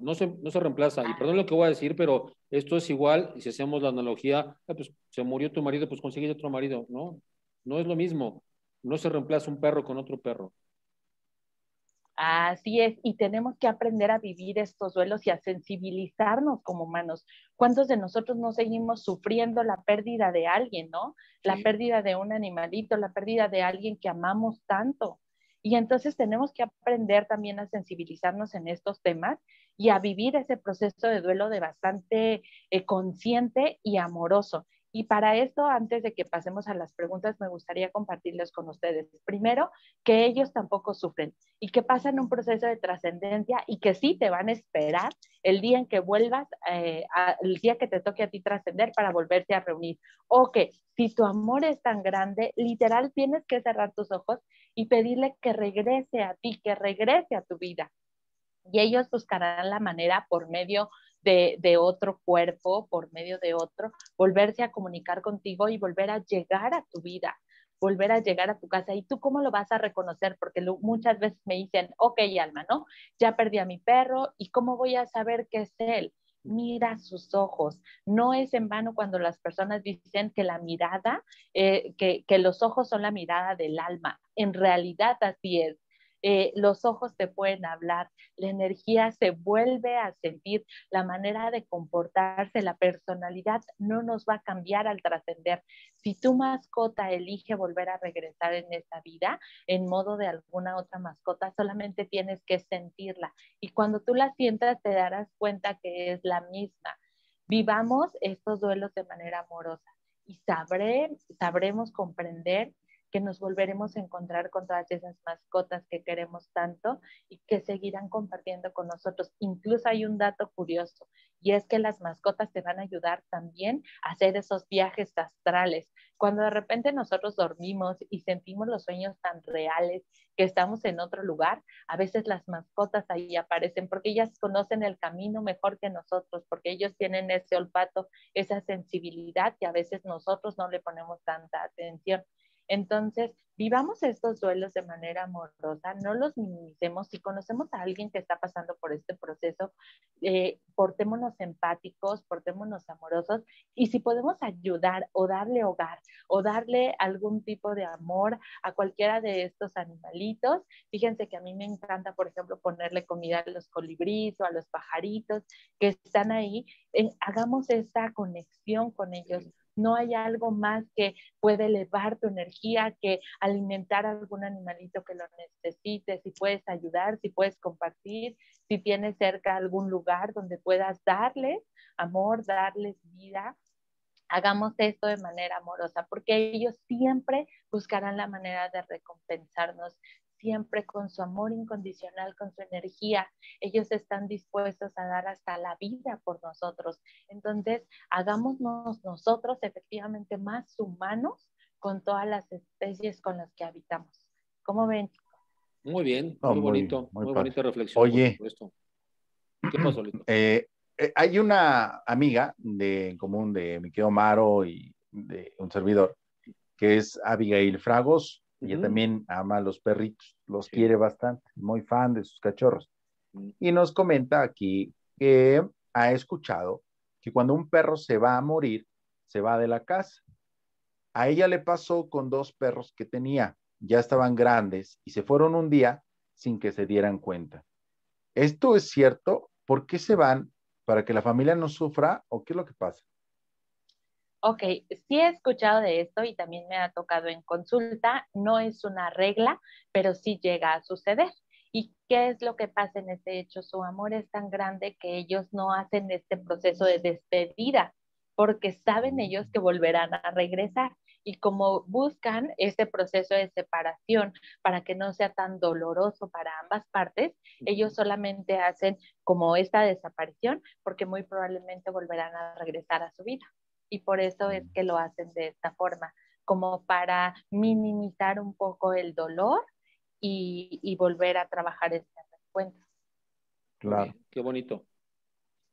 no se, no se reemplaza. Y perdón lo que voy a decir, pero esto es igual, si hacemos la analogía, ah, pues se murió tu marido, pues consigues otro marido, ¿no? No es lo mismo. No se reemplaza un perro con otro perro. Así es, y tenemos que aprender a vivir estos duelos y a sensibilizarnos como humanos. ¿Cuántos de nosotros no seguimos sufriendo la pérdida de alguien, no? La pérdida de un animalito, la pérdida de alguien que amamos tanto. Y entonces tenemos que aprender también a sensibilizarnos en estos temas y a vivir ese proceso de duelo de bastante eh, consciente y amoroso. Y para esto, antes de que pasemos a las preguntas, me gustaría compartirles con ustedes. Primero, que ellos tampoco sufren y que pasan un proceso de trascendencia y que sí te van a esperar el día en que vuelvas, eh, el día que te toque a ti trascender para volverte a reunir. O que si tu amor es tan grande, literal tienes que cerrar tus ojos y pedirle que regrese a ti, que regrese a tu vida. Y ellos buscarán la manera por medio de, otro cuerpo, por medio de otro, volverse a comunicar contigo y volver a llegar a tu vida, volver a llegar a tu casa. ¿Y tú cómo lo vas a reconocer? Porque muchas veces me dicen, ok, alma, ¿no? Ya perdí a mi perro y ¿cómo voy a saber qué es él? Mira sus ojos. No es en vano cuando las personas dicen que la mirada, eh, que, que los ojos son la mirada del alma. En realidad así es. Eh, los ojos te pueden hablar, la energía se vuelve a sentir, la manera de comportarse, la personalidad no nos va a cambiar al trascender. Si tu mascota elige volver a regresar en esta vida en modo de alguna otra mascota, solamente tienes que sentirla. Y cuando tú la sientas, te darás cuenta que es la misma. Vivamos estos duelos de manera amorosa y sabremos comprender que nos volveremos a encontrar con todas esas mascotas que queremos tanto y que seguirán compartiendo con nosotros. Incluso hay un dato curioso y es que las mascotas te van a ayudar también a hacer esos viajes astrales. Cuando de repente nosotros dormimos y sentimos los sueños tan reales que estamos en otro lugar, a veces las mascotas ahí aparecen porque ellas conocen el camino mejor que nosotros, porque ellos tienen ese olfato, esa sensibilidad que a veces nosotros no le ponemos tanta atención. Entonces, vivamos estos duelos de manera amorosa, no los minimicemos. Si conocemos a alguien que está pasando por este proceso, eh, portémonos empáticos, portémonos amorosos y si podemos ayudar o darle hogar o darle algún tipo de amor a cualquiera de estos animalitos, fíjense que a mí me encanta, por ejemplo, ponerle comida a los colibríes o a los pajaritos que están ahí, eh, hagamos esta conexión con ellos no hay algo más que puede elevar tu energía que alimentar a algún animalito que lo necesite, si puedes ayudar, si puedes compartir, si tienes cerca algún lugar donde puedas darles amor, darles vida. Hagamos esto de manera amorosa, porque ellos siempre buscarán la manera de recompensarnos siempre con su amor incondicional, con su energía. Ellos están dispuestos a dar hasta la vida por nosotros. Entonces, hagámonos nosotros efectivamente más humanos con todas las especies con las que habitamos. ¿Cómo ven? Muy bien, muy, bonito, muy, bonita reflexión. Oye, ¿qué pasó, eh, eh, hay una amiga de, en común de mi querido Maro y de un servidor, que es Abigail Fragos. Ella también ama a los perritos, los quiere bastante, muy fan de sus cachorros. Y nos comenta aquí que ha escuchado que cuando un perro se va a morir, se va de la casa. A ella le pasó con dos perros que tenía, ya estaban grandes y se fueron un día sin que se dieran cuenta. ¿Esto es cierto? ¿Por qué se van? ¿Para que la familia no sufra o qué es lo que pasa? Ok, sí he escuchado de esto y también me ha tocado en consulta. No es una regla, pero sí llega a suceder. ¿Y qué es lo que pasa en este hecho? Su amor es tan grande que ellos no hacen este proceso de despedida porque saben ellos que volverán a regresar. Y como buscan este proceso de separación para que no sea tan doloroso para ambas partes, ellos solamente hacen como esta desaparición porque muy probablemente volverán a regresar a su vida y por eso es que lo hacen de esta forma, como para minimizar un poco el dolor y, volver a trabajar este reencuentro. Claro. Qué bonito.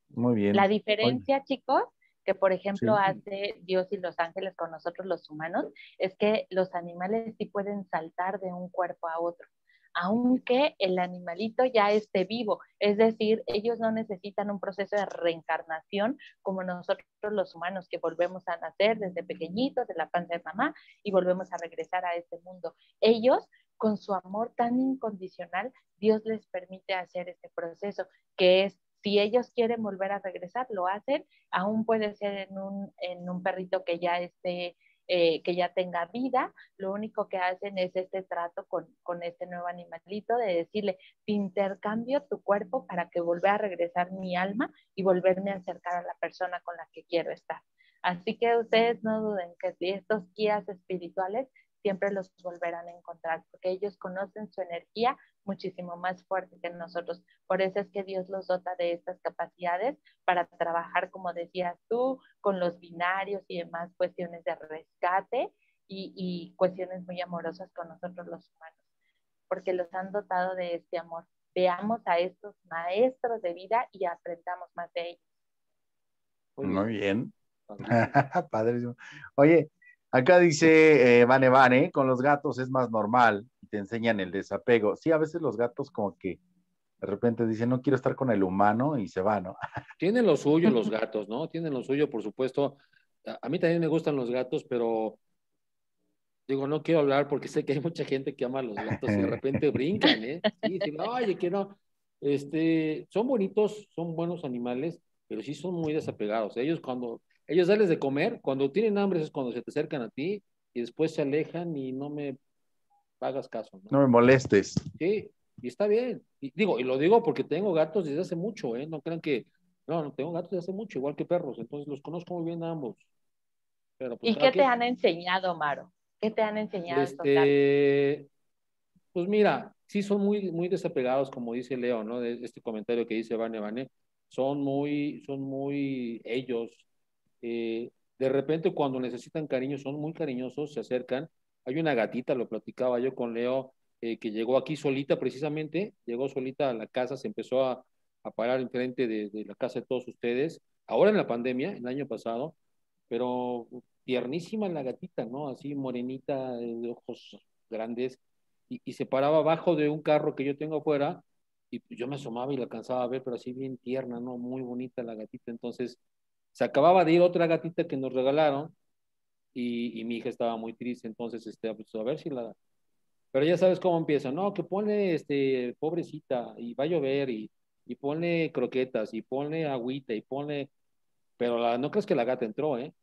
Muy bien. La diferencia, chicos, que por ejemplo hace Dios y los ángeles con nosotros los humanos, es que los animales sí pueden saltar de un cuerpo a otro aunque el animalito ya esté vivo. Es decir, ellos no necesitan un proceso de reencarnación como nosotros los humanos que volvemos a nacer desde pequeñitos, de la panza de mamá, y volvemos a regresar a este mundo. Ellos, con su amor tan incondicional, Dios les permite hacer este proceso, que es si ellos quieren volver a regresar, lo hacen, aún puede ser en un, en un perrito que ya esté eh, que ya tenga vida, lo único que hacen es este trato con, con este nuevo animalito de decirle, te intercambio tu cuerpo para que vuelva a regresar mi alma y volverme a acercar a la persona con la que quiero estar. Así que ustedes no duden que estos guías espirituales siempre los volverán a encontrar, porque ellos conocen su energía muchísimo más fuerte que nosotros. Por eso es que Dios los dota de estas capacidades para trabajar, como decías tú, con los binarios y demás cuestiones de rescate y, y cuestiones muy amorosas con nosotros los humanos, porque los han dotado de este amor. Veamos a estos maestros de vida y aprendamos más de ellos. Muy bien. [laughs] Padrísimo. Oye, Acá dice eh, Vane Vane, con los gatos es más normal y te enseñan el desapego. Sí, a veces los gatos como que de repente dicen, no quiero estar con el humano y se va, ¿no? [laughs] Tienen lo suyo los gatos, ¿no? Tienen lo suyo, por supuesto. A mí también me gustan los gatos, pero digo, no quiero hablar porque sé que hay mucha gente que ama a los gatos y de repente [laughs] brincan, ¿eh? Sí, dicen, oye, que no. Este, son bonitos, son buenos animales, pero sí son muy desapegados. Ellos cuando ellos dales de comer, cuando tienen hambre es cuando se te acercan a ti y después se alejan y no me hagas caso. No, me molestes. Sí, y está bien. Y digo, y lo digo porque tengo gatos desde hace mucho, ¿eh? No crean que, no, no tengo gatos desde hace mucho, igual que perros, entonces los conozco muy bien a ambos. Pero, pues, ¿Y qué te han enseñado, Maro? ¿Qué te han enseñado este, Pues mira, sí son muy, muy desapegados, como dice Leo, ¿no? De este comentario que dice Vane Vane, son muy, son muy ellos, eh, de repente cuando necesitan cariño son muy cariñosos, se acercan. Hay una gatita, lo platicaba yo con Leo, eh, que llegó aquí solita precisamente, llegó solita a la casa, se empezó a, a parar enfrente de, la casa de todos ustedes, ahora en la pandemia, el año pasado, pero tiernísima la gatita, ¿no? Así morenita, de ojos grandes, y, y se paraba abajo de un carro que yo tengo afuera, y yo me asomaba y la cansaba a ver, pero así bien tierna, ¿no? Muy bonita la gatita, entonces se acababa de ir otra gatita que nos regalaron y, mi hija estaba muy triste, entonces, este, pues, a ver si la... Pero ya sabes cómo empieza, no, que pone, este, pobrecita, y va a llover, y, y pone croquetas, y pone agüita, y pone... Pero la, no crees que la gata entró, ¿eh?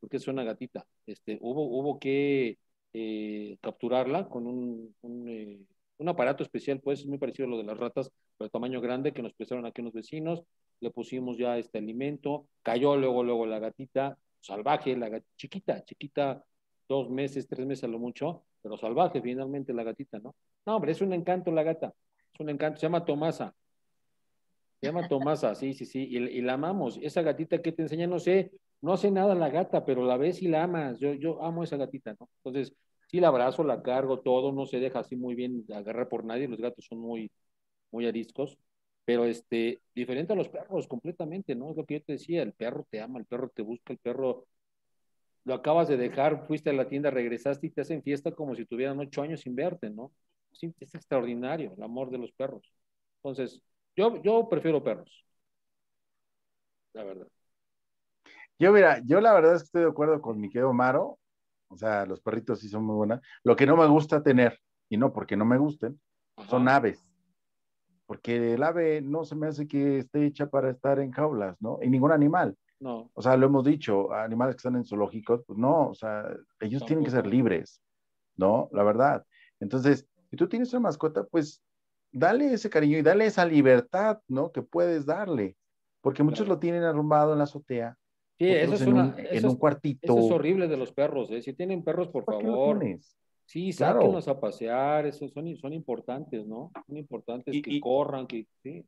Porque es una gatita. Este, hubo, hubo que eh, capturarla con un, un, eh, aparato especial, pues es muy parecido a lo de las ratas, pero de tamaño grande que nos prestaron aquí unos vecinos le pusimos ya este alimento, cayó luego, luego la gatita, salvaje, la gatita, chiquita, chiquita, dos meses, tres meses a lo mucho, pero salvaje finalmente la gatita, ¿no? No, hombre, es un encanto la gata, es un encanto, se llama Tomasa, se llama Tomasa, sí, sí, sí, y, la amamos, esa gatita que te enseña, no sé, no hace nada la gata, pero la ves y la amas, yo, yo amo esa gatita, ¿no? Entonces, sí la abrazo, la cargo, todo, no se deja así muy bien agarrar por nadie, los gatos son muy, muy ariscos, pero este, diferente a los perros completamente, ¿no? Es lo que yo te decía, el perro te ama, el perro te busca, el perro lo acabas de dejar, fuiste a la tienda, regresaste y te hacen fiesta como si tuvieran ocho años sin verte, ¿no? Sí, es extraordinario el amor de los perros. Entonces, yo, yo prefiero perros, la verdad. Yo, mira, yo la verdad es que estoy de acuerdo con mi querido Maro, o sea, los perritos sí son muy buenos. Lo que no me gusta tener, y no porque no me gusten, son aves porque el ave no se me hace que esté hecha para estar en jaulas, ¿no? Y ningún animal. No. O sea, lo hemos dicho, animales que están en zoológicos, pues no, o sea, ellos tienen que ser libres, ¿no? La verdad. Entonces, si tú tienes una mascota, pues dale ese cariño y dale esa libertad, ¿no? Que puedes darle, porque muchos lo tienen arrumbado en la azotea. Sí, eso es, en, una, un, en un cuartito. Eso es horrible de los perros, ¿eh? Si tienen perros, por favor. Sí, sáquenlos a pasear, esos son, son importantes, ¿no? Son importantes que corran, que sí.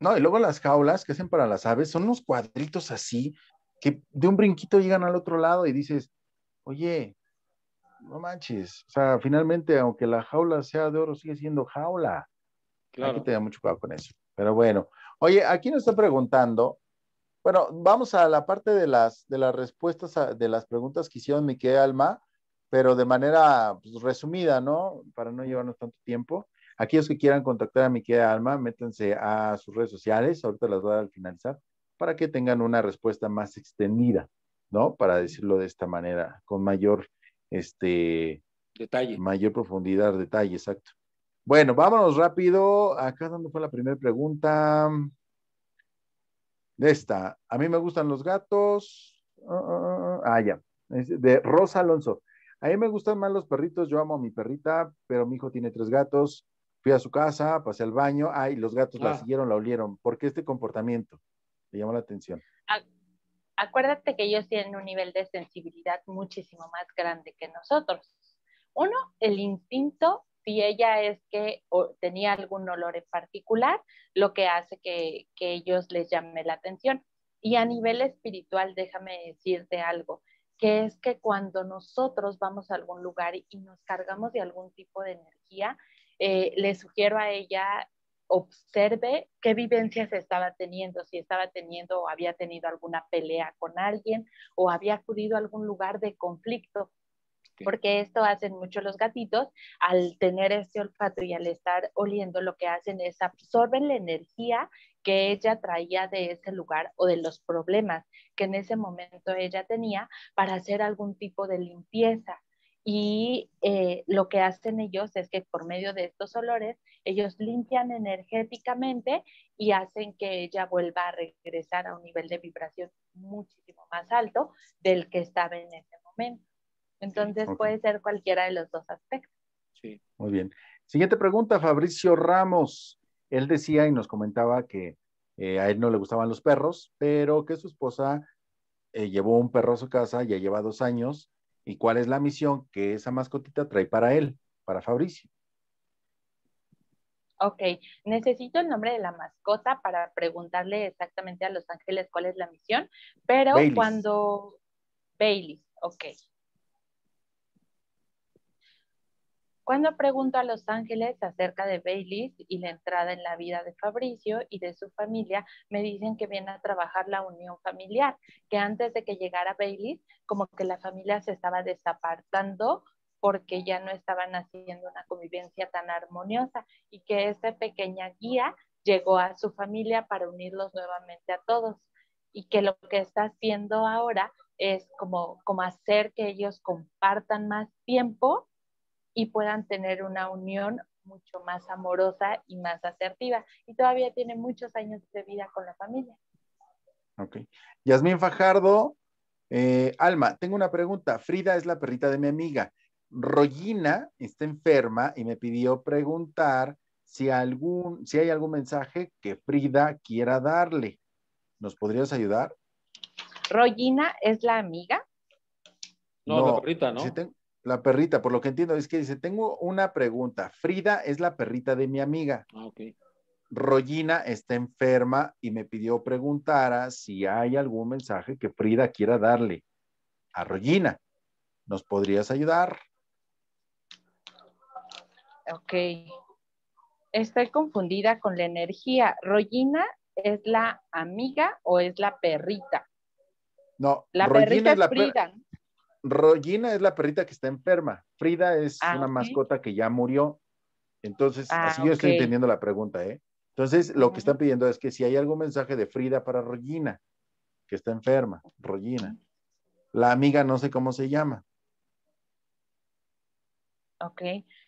No, y luego las jaulas que hacen para las aves son unos cuadritos así, que de un brinquito llegan al otro lado y dices, oye, no manches, o sea, finalmente, aunque la jaula sea de oro, sigue siendo jaula. Claro. Hay que tener mucho cuidado con eso. Pero bueno, oye, aquí nos está preguntando, bueno, vamos a la parte de las, de las respuestas de las preguntas que hicieron Miquel Alma pero de manera pues, resumida, ¿no? Para no llevarnos tanto tiempo. Aquellos que quieran contactar a mi querida Alma, métanse a sus redes sociales, ahorita las voy a dar al finalizar, para que tengan una respuesta más extendida, ¿no? Para decirlo de esta manera, con mayor, este... Detalle. Mayor profundidad, detalle, exacto. Bueno, vámonos rápido. Acá, ¿dónde fue la primera pregunta? De esta. A mí me gustan los gatos. ah, ah, ah, ah ya de Rosa Alonso. A mí me gustan más los perritos, yo amo a mi perrita, pero mi hijo tiene tres gatos. Fui a su casa, pasé al baño, ay, los gatos la ah. siguieron, la olieron. ¿Por qué este comportamiento? Le llamó la atención. Acuérdate que ellos tienen un nivel de sensibilidad muchísimo más grande que nosotros. Uno, el instinto, si ella es que tenía algún olor en particular, lo que hace que, que ellos les llame la atención. Y a nivel espiritual, déjame decirte algo que es que cuando nosotros vamos a algún lugar y nos cargamos de algún tipo de energía, eh, le sugiero a ella observe qué vivencias estaba teniendo, si estaba teniendo o había tenido alguna pelea con alguien o había acudido a algún lugar de conflicto, porque esto hacen mucho los gatitos, al tener este olfato y al estar oliendo, lo que hacen es absorben la energía que ella traía de ese lugar o de los problemas que en ese momento ella tenía para hacer algún tipo de limpieza. Y eh, lo que hacen ellos es que por medio de estos olores, ellos limpian energéticamente y hacen que ella vuelva a regresar a un nivel de vibración muchísimo más alto del que estaba en ese momento. Entonces puede ser cualquiera de los dos aspectos. Sí, muy bien. Siguiente pregunta, Fabricio Ramos. Él decía y nos comentaba que eh, a él no le gustaban los perros, pero que su esposa eh, llevó un perro a su casa, ya lleva dos años, y cuál es la misión que esa mascotita trae para él, para Fabricio. Ok, necesito el nombre de la mascota para preguntarle exactamente a Los Ángeles cuál es la misión, pero cuando Bailey, ok. Cuando pregunto a Los Ángeles acerca de Bailey y la entrada en la vida de Fabricio y de su familia, me dicen que viene a trabajar la unión familiar, que antes de que llegara Bailey, como que la familia se estaba desapartando porque ya no estaban haciendo una convivencia tan armoniosa y que esta pequeña guía llegó a su familia para unirlos nuevamente a todos. Y que lo que está haciendo ahora es como, como hacer que ellos compartan más tiempo y puedan tener una unión mucho más amorosa y más asertiva. Y todavía tiene muchos años de vida con la familia. Ok. Yasmín Fajardo, eh, Alma, tengo una pregunta. Frida es la perrita de mi amiga. Rollina está enferma y me pidió preguntar si, algún, si hay algún mensaje que Frida quiera darle. ¿Nos podrías ayudar? Rollina es la amiga. No, la perrita, ¿no? La perrita, por lo que entiendo, es que dice, tengo una pregunta. Frida es la perrita de mi amiga. Ah, ok. Rollina está enferma y me pidió preguntara si hay algún mensaje que Frida quiera darle a Rollina. ¿Nos podrías ayudar? Ok. Estoy confundida con la energía. ¿Rollina es la amiga o es la perrita? No, la perrita es, la Frida. Rollina es la perrita que está enferma. Frida es ah, una mascota que ya murió. Entonces, ah, así yo estoy entendiendo la pregunta, ¿eh? Entonces, lo que están pidiendo es que si hay algún mensaje de Frida para Rollina, que está enferma, Rollina. La amiga no sé cómo se llama. Ok.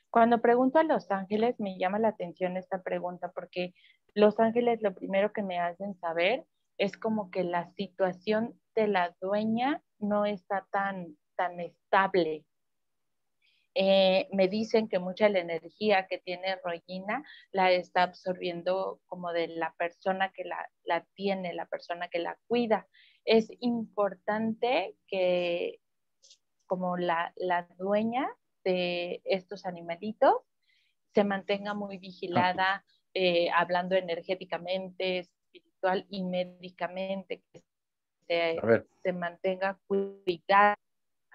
Cuando pregunto a Los Ángeles, me llama la atención esta pregunta porque Los Ángeles lo primero que me hacen saber es como que la situación de la dueña no está tan tan estable. Eh, me dicen que mucha de la energía que tiene Rollina la está absorbiendo como de la persona que la, la tiene, la persona que la cuida. Es importante que como la, la dueña de estos animalitos se mantenga muy vigilada, eh, hablando energéticamente, espiritual y médicamente, que se, se mantenga cuidada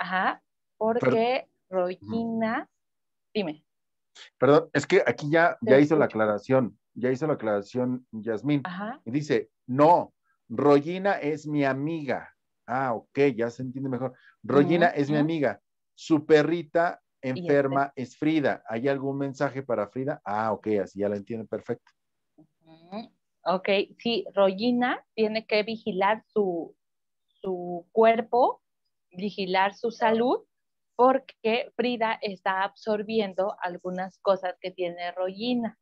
Ajá, porque Rollina, dime. Perdón, es que aquí ya, ya hizo la aclaración, ya hizo la aclaración Yasmín. Y dice, no, Rollina es mi amiga. Ah, ok, ya se entiende mejor. Rollina es mi amiga. Su perrita enferma es Frida. ¿Hay algún mensaje para Frida? Ah, ok, así ya la entiende perfecto. Ok, sí, Rollina tiene que vigilar su, su cuerpo vigilar su salud porque Frida está absorbiendo algunas cosas que tiene Rollina.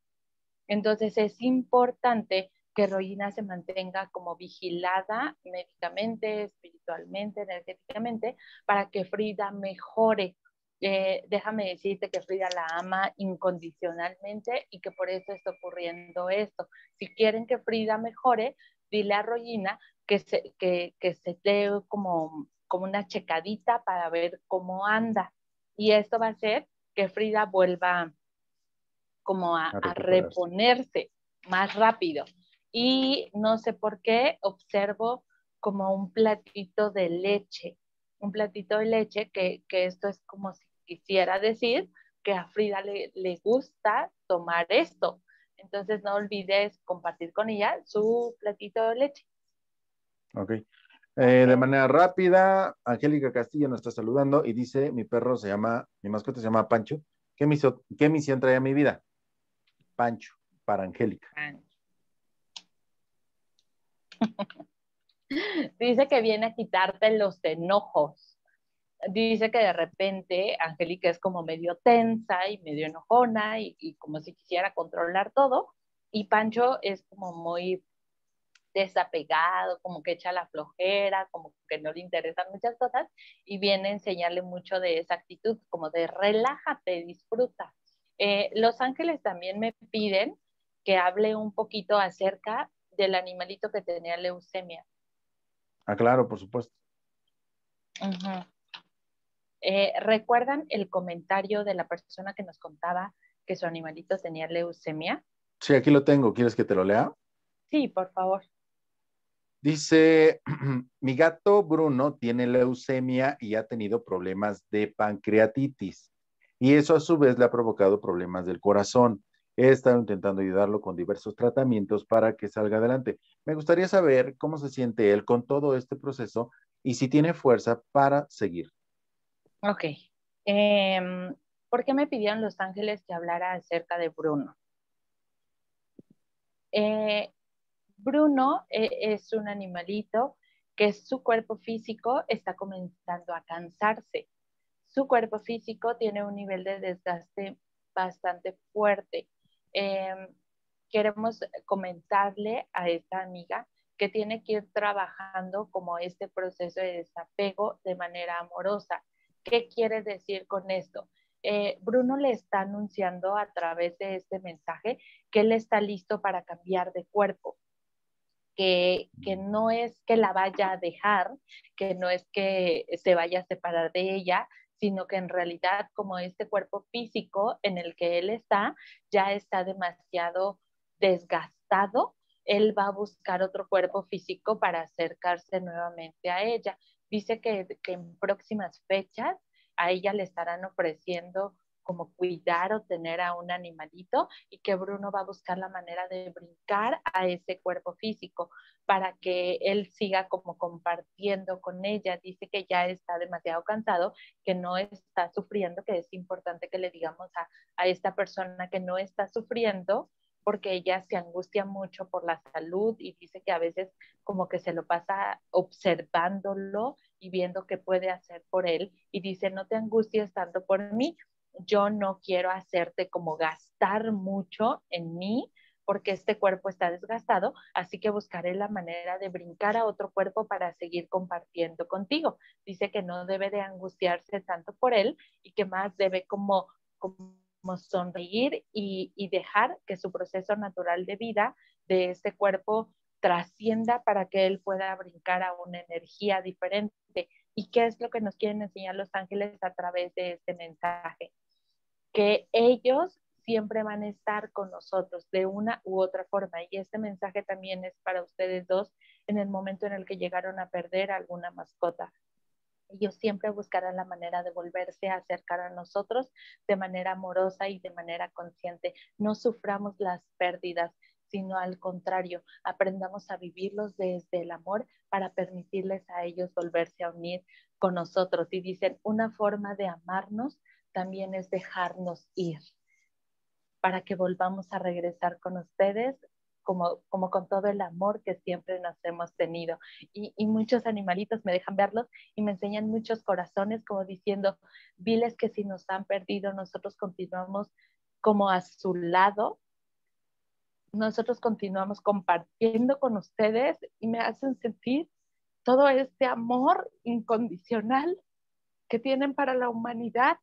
Entonces es importante que Roina se mantenga como vigilada médicamente, espiritualmente, energéticamente, para que Frida mejore. Eh, déjame decirte que Frida la ama incondicionalmente y que por eso está ocurriendo esto. Si quieren que Frida mejore, dile a Roina que se, que, que se dé como, como una checadita para ver cómo anda. Y esto va a hacer que Frida vuelva como a, a reponerse más rápido. Y no sé por qué observo como un platito de leche, un platito de leche que, que esto es como si quisiera decir que a Frida le, le gusta tomar esto. Entonces no olvides compartir con ella su platito de leche. Ok. Eh, de manera rápida, Angélica Castillo nos está saludando y dice, mi perro se llama, mi mascota se llama Pancho. ¿Qué misión, qué misión trae a mi vida? Pancho, para Angélica. [laughs] dice que viene a quitarte los enojos. Dice que de repente Angélica es como medio tensa y medio enojona y, y como si quisiera controlar todo. Y Pancho es como muy desapegado, como que echa la flojera, como que no le interesan muchas cosas y viene a enseñarle mucho de esa actitud, como de relájate, disfruta. Eh, los ángeles también me piden que hable un poquito acerca del animalito que tenía leucemia. Ah, claro, por supuesto. Eh, ¿Recuerdan el comentario de la persona que nos contaba que su animalito tenía leucemia? Sí, aquí lo tengo. ¿Quieres que te lo lea? Sí, por favor. Dice, [clears throat] mi gato Bruno tiene leucemia y ha tenido problemas de pancreatitis y eso a su vez le ha provocado problemas del corazón. He estado intentando ayudarlo con diversos tratamientos para que salga adelante. Me gustaría saber cómo se siente él con todo este proceso y si tiene fuerza para seguir. Ok. Em, ¿Por qué me pidieron los ángeles que hablara acerca de Bruno? Eh, Bruno eh, es un animalito que su cuerpo físico está comenzando a cansarse. Su cuerpo físico tiene un nivel de desgaste bastante fuerte. Em, queremos comentarle a esta amiga que tiene que ir trabajando como este proceso de desapego de manera amorosa. ¿Qué quiere decir con esto? Eh, Bruno le está anunciando a través de este mensaje que él está listo para cambiar de cuerpo, que, que, no es que la vaya a dejar, que no es que se vaya a separar de ella, sino que en realidad como este cuerpo físico en el que él está ya está demasiado desgastado, él va a buscar otro cuerpo físico para acercarse nuevamente a ella. Dice que, que en próximas fechas a ella le estarán ofreciendo como cuidar o tener a un animalito y que Bruno va a buscar la manera de brincar a ese cuerpo físico para que él siga como compartiendo con ella. Dice que ya está demasiado cansado, que no está sufriendo, que es importante que le digamos a, a esta persona que no está sufriendo porque ella se angustia mucho por la salud y dice que a veces como que se lo pasa observándolo y viendo qué puede hacer por él y dice, no te angusties tanto por mí, yo no quiero hacerte como gastar mucho en mí porque este cuerpo está desgastado, así que buscaré la manera de brincar a otro cuerpo para seguir compartiendo contigo. Dice que no debe de angustiarse tanto por él y que más debe como, como sonreír y, y dejar que su proceso natural de vida de este cuerpo trascienda para que él pueda brincar a una energía diferente. ¿Y qué es lo que nos quieren enseñar los ángeles a través de este mensaje? Que ellos siempre van a estar con nosotros de una u otra forma. Y este mensaje también es para ustedes dos en el momento en el que llegaron a perder alguna mascota. Ellos siempre buscarán la manera de volverse a acercar a nosotros de manera amorosa y de manera consciente. No suframos las pérdidas, sino al contrario, aprendamos a vivirlos desde el amor para permitirles a ellos volverse a unir con nosotros. Y dicen, una forma de amarnos también es dejarnos ir para que volvamos a regresar con ustedes como, como con todo el amor que siempre nos hemos tenido. Y, y, muchos animalitos me dejan verlos y me enseñan muchos corazones como diciendo, diles que si nos han perdido, nosotros continuamos como a su lado, nosotros continuamos compartiendo con ustedes y me hacen sentir todo este amor incondicional que tienen para la humanidad,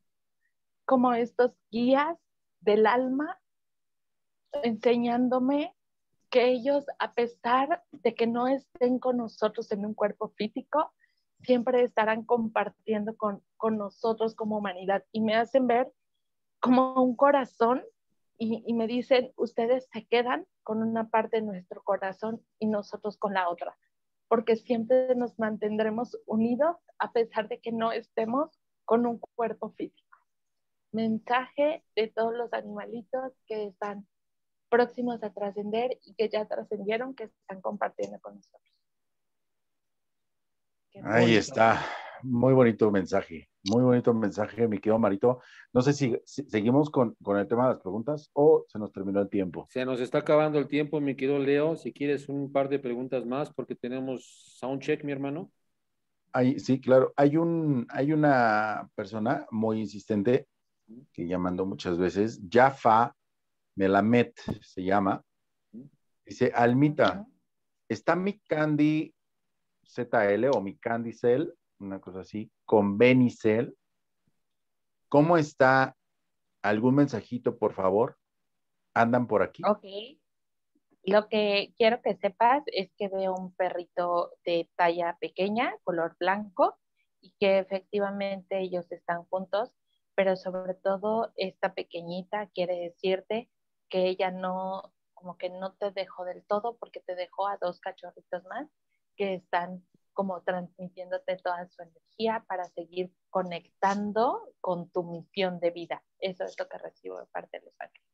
como estos guías del alma, enseñándome que ellos, a pesar de que no estén con nosotros en un cuerpo físico, siempre estarán compartiendo con, con nosotros como humanidad y me hacen ver como un corazón y, y, me dicen, ustedes se quedan con una parte de nuestro corazón y nosotros con la otra, porque siempre nos mantendremos unidos a pesar de que no estemos con un cuerpo físico. Mensaje de todos los animalitos que están próximos a trascender y que ya trascendieron, que están compartiendo con nosotros. Ahí está. Muy bonito mensaje, muy bonito mensaje, mi querido Marito. No sé si, seguimos con, con, el tema de las preguntas o se nos terminó el tiempo. Se nos está acabando el tiempo, mi querido Leo. Si quieres un par de preguntas más, porque tenemos soundcheck, mi hermano. Hay, sí, claro. Hay, un, hay una persona muy insistente que ya mandó muchas veces, Jaffa Melamed se llama. Dice, Almita, ¿está mi Candy ZL o mi Candy Cell, una cosa así, con Benicel? ¿Cómo está? ¿Algún mensajito, por favor? ¿Andan por aquí? Ok. Lo que quiero que sepas es que veo un perrito de talla pequeña, color blanco, y que efectivamente ellos están juntos, pero sobre todo esta pequeñita quiere decirte que ella no, como que no te dejó del todo porque te dejó a dos cachorritos más que están como transmitiéndote toda su energía para seguir conectando con tu misión de vida. Eso es lo que recibo de parte de los ángeles.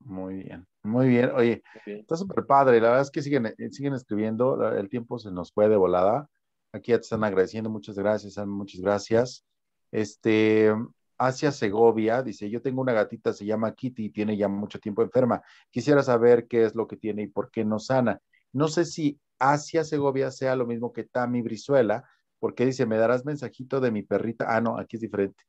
Muy bien, muy bien. Oye, está súper padre. La verdad es que siguen, siguen escribiendo. El tiempo se nos fue de volada. Aquí ya te están agradeciendo. Muchas gracias, muchas gracias. Este, Asia Segovia dice, yo tengo una gatita, se llama Kitty y tiene ya mucho tiempo enferma. Quisiera saber qué es lo que tiene y por qué no sana. No sé si Asia Segovia sea lo mismo que Tami Brizuela, porque dice, me darás mensajito de mi perrita. Ah, no, aquí es diferente.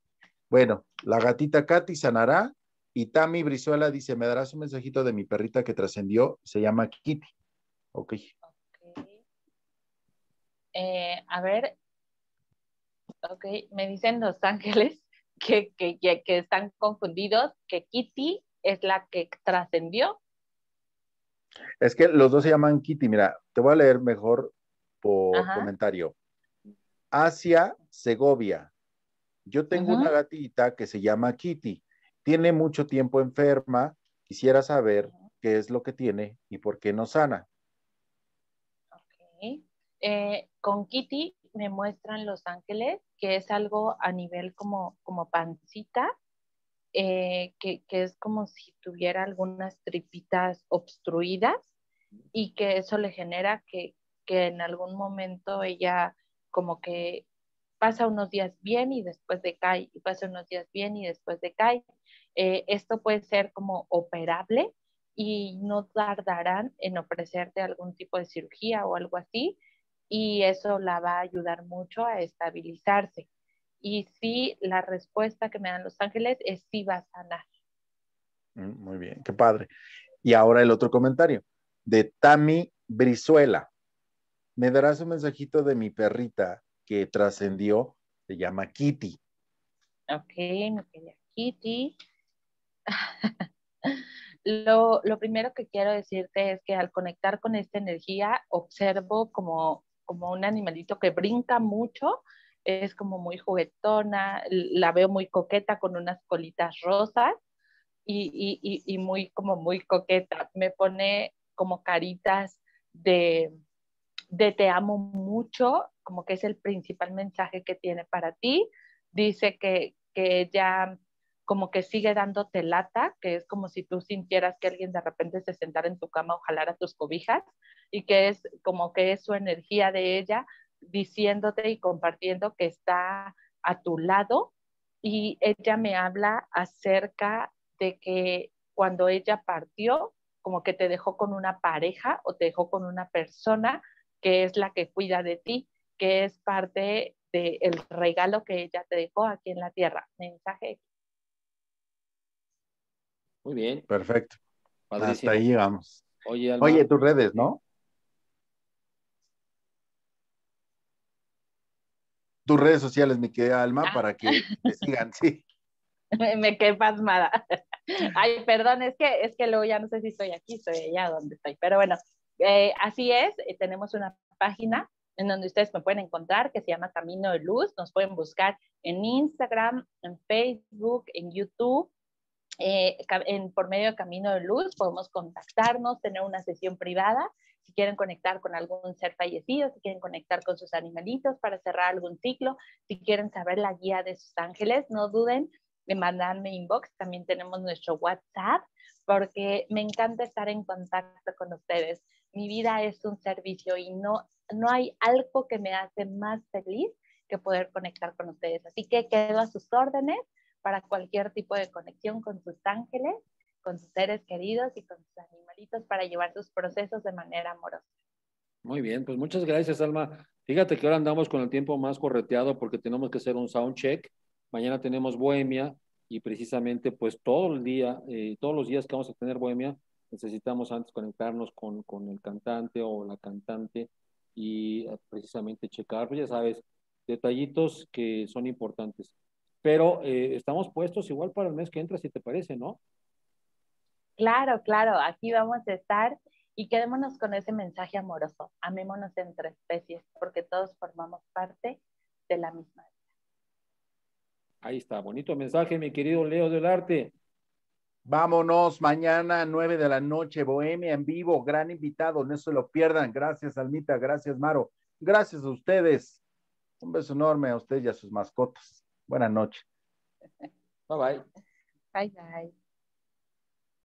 Bueno, la gatita Katy sanará y Tami Brizuela dice, me darás un mensajito de mi perrita que trascendió, se llama Kitty. Ok. okay. Eh, a ver, ok, me dicen Los Ángeles [laughs] que, que, que, están confundidos, que Kitty es la que trascendió. Es que los dos se llaman Kitty. Mira, te voy a leer mejor por comentario. Asia Segovia. Yo tengo una gatita que se llama Kitty. Tiene mucho tiempo enferma. Quisiera saber qué es lo que tiene y por qué no sana. Ok. Eh, con Kitty me muestran Los Ángeles, que es algo a nivel como, como pancita, eh, que, que, es como si tuviera algunas tripitas obstruidas y que eso le genera que, que en algún momento ella como que pasa unos días bien y después decae, y pasa unos días bien y después decae. Eh, esto puede ser como operable y no tardarán en ofrecerte algún tipo de cirugía o algo así, y eso la va a ayudar mucho a estabilizarse. Y sí, la respuesta que me dan los ángeles es sí va a sanar. Mm, muy bien, qué padre. Y ahora el otro comentario de Tami Brizuela. Me darás un mensajito de mi perrita que trascendió, se llama Kitty. Ok, me quería Kitty. [laughs] lo, lo primero que quiero decirte es que al conectar con esta energía, observo como como un animalito que brinca mucho, es como muy juguetona, la veo muy coqueta con unas colitas rosas y, y, y, muy como muy coqueta. Me pone como caritas de, te amo mucho, como que es el principal mensaje que tiene para ti. Dice que, que ella como que sigue dándote lata, que es como si tú sintieras que alguien de repente se sentara en tu cama o jalara tus cobijas y que es como que es su energía de ella diciéndote y compartiendo que está a tu lado y ella me habla acerca de que cuando ella partió, como que te dejó con una pareja o te dejó con una persona que es la que cuida de ti, que es parte del regalo que ella te dejó aquí en la tierra. Mensaje muy bien. Perfecto. Hasta ahí llegamos. Oye, Oye, tus redes, ¿no? Tus redes sociales, mi querida Alma, ah. para que te [laughs] sigan, sí. Me, quedé pasmada. [laughs] Ay, perdón, es que, es que luego ya no sé si estoy aquí, estoy allá donde estoy. Pero bueno, eh, así es, eh, tenemos una página en donde ustedes me pueden encontrar que se llama Camino de Luz. Nos pueden buscar en Instagram, en Facebook, en YouTube. Eh, en, por medio de Camino de Luz podemos contactarnos, tener una sesión privada si quieren conectar con algún ser fallecido, si quieren conectar con sus animalitos para cerrar algún ciclo, si quieren saber la guía de sus ángeles, no duden de mandarme inbox. También tenemos nuestro WhatsApp porque me encanta estar en contacto con ustedes. Mi vida es un servicio y no, no hay algo que me hace más feliz que poder conectar con ustedes. Así que quedo a sus órdenes para cualquier tipo de conexión con sus ángeles, con sus seres queridos y con sus animalitos para llevar sus procesos de manera amorosa. Muy bien, pues muchas gracias, Alma. Fíjate que ahora andamos con el tiempo más correteado porque tenemos que hacer un sound check Mañana tenemos Bohemia y precisamente pues todo el día, eh, todos los días que vamos a tener Bohemia, necesitamos antes conectarnos con, con el cantante o la cantante y eh, precisamente checar, ya sabes, detallitos que son importantes. Pero eh, estamos puestos igual para el mes que entra, si te parece, ¿no? Claro, claro, aquí vamos a estar y quedémonos con ese mensaje amoroso. Amémonos entre especies porque todos formamos parte de la misma. Ahí está, bonito mensaje, mi querido Leo del Arte. Vámonos mañana, nueve de la noche, Bohemia en vivo, gran invitado, no se lo pierdan. Gracias, Almita, gracias, Maro. Gracias a ustedes. Un beso enorme a ustedes y a sus mascotas. Buenas noches. Bye bye. Bye bye.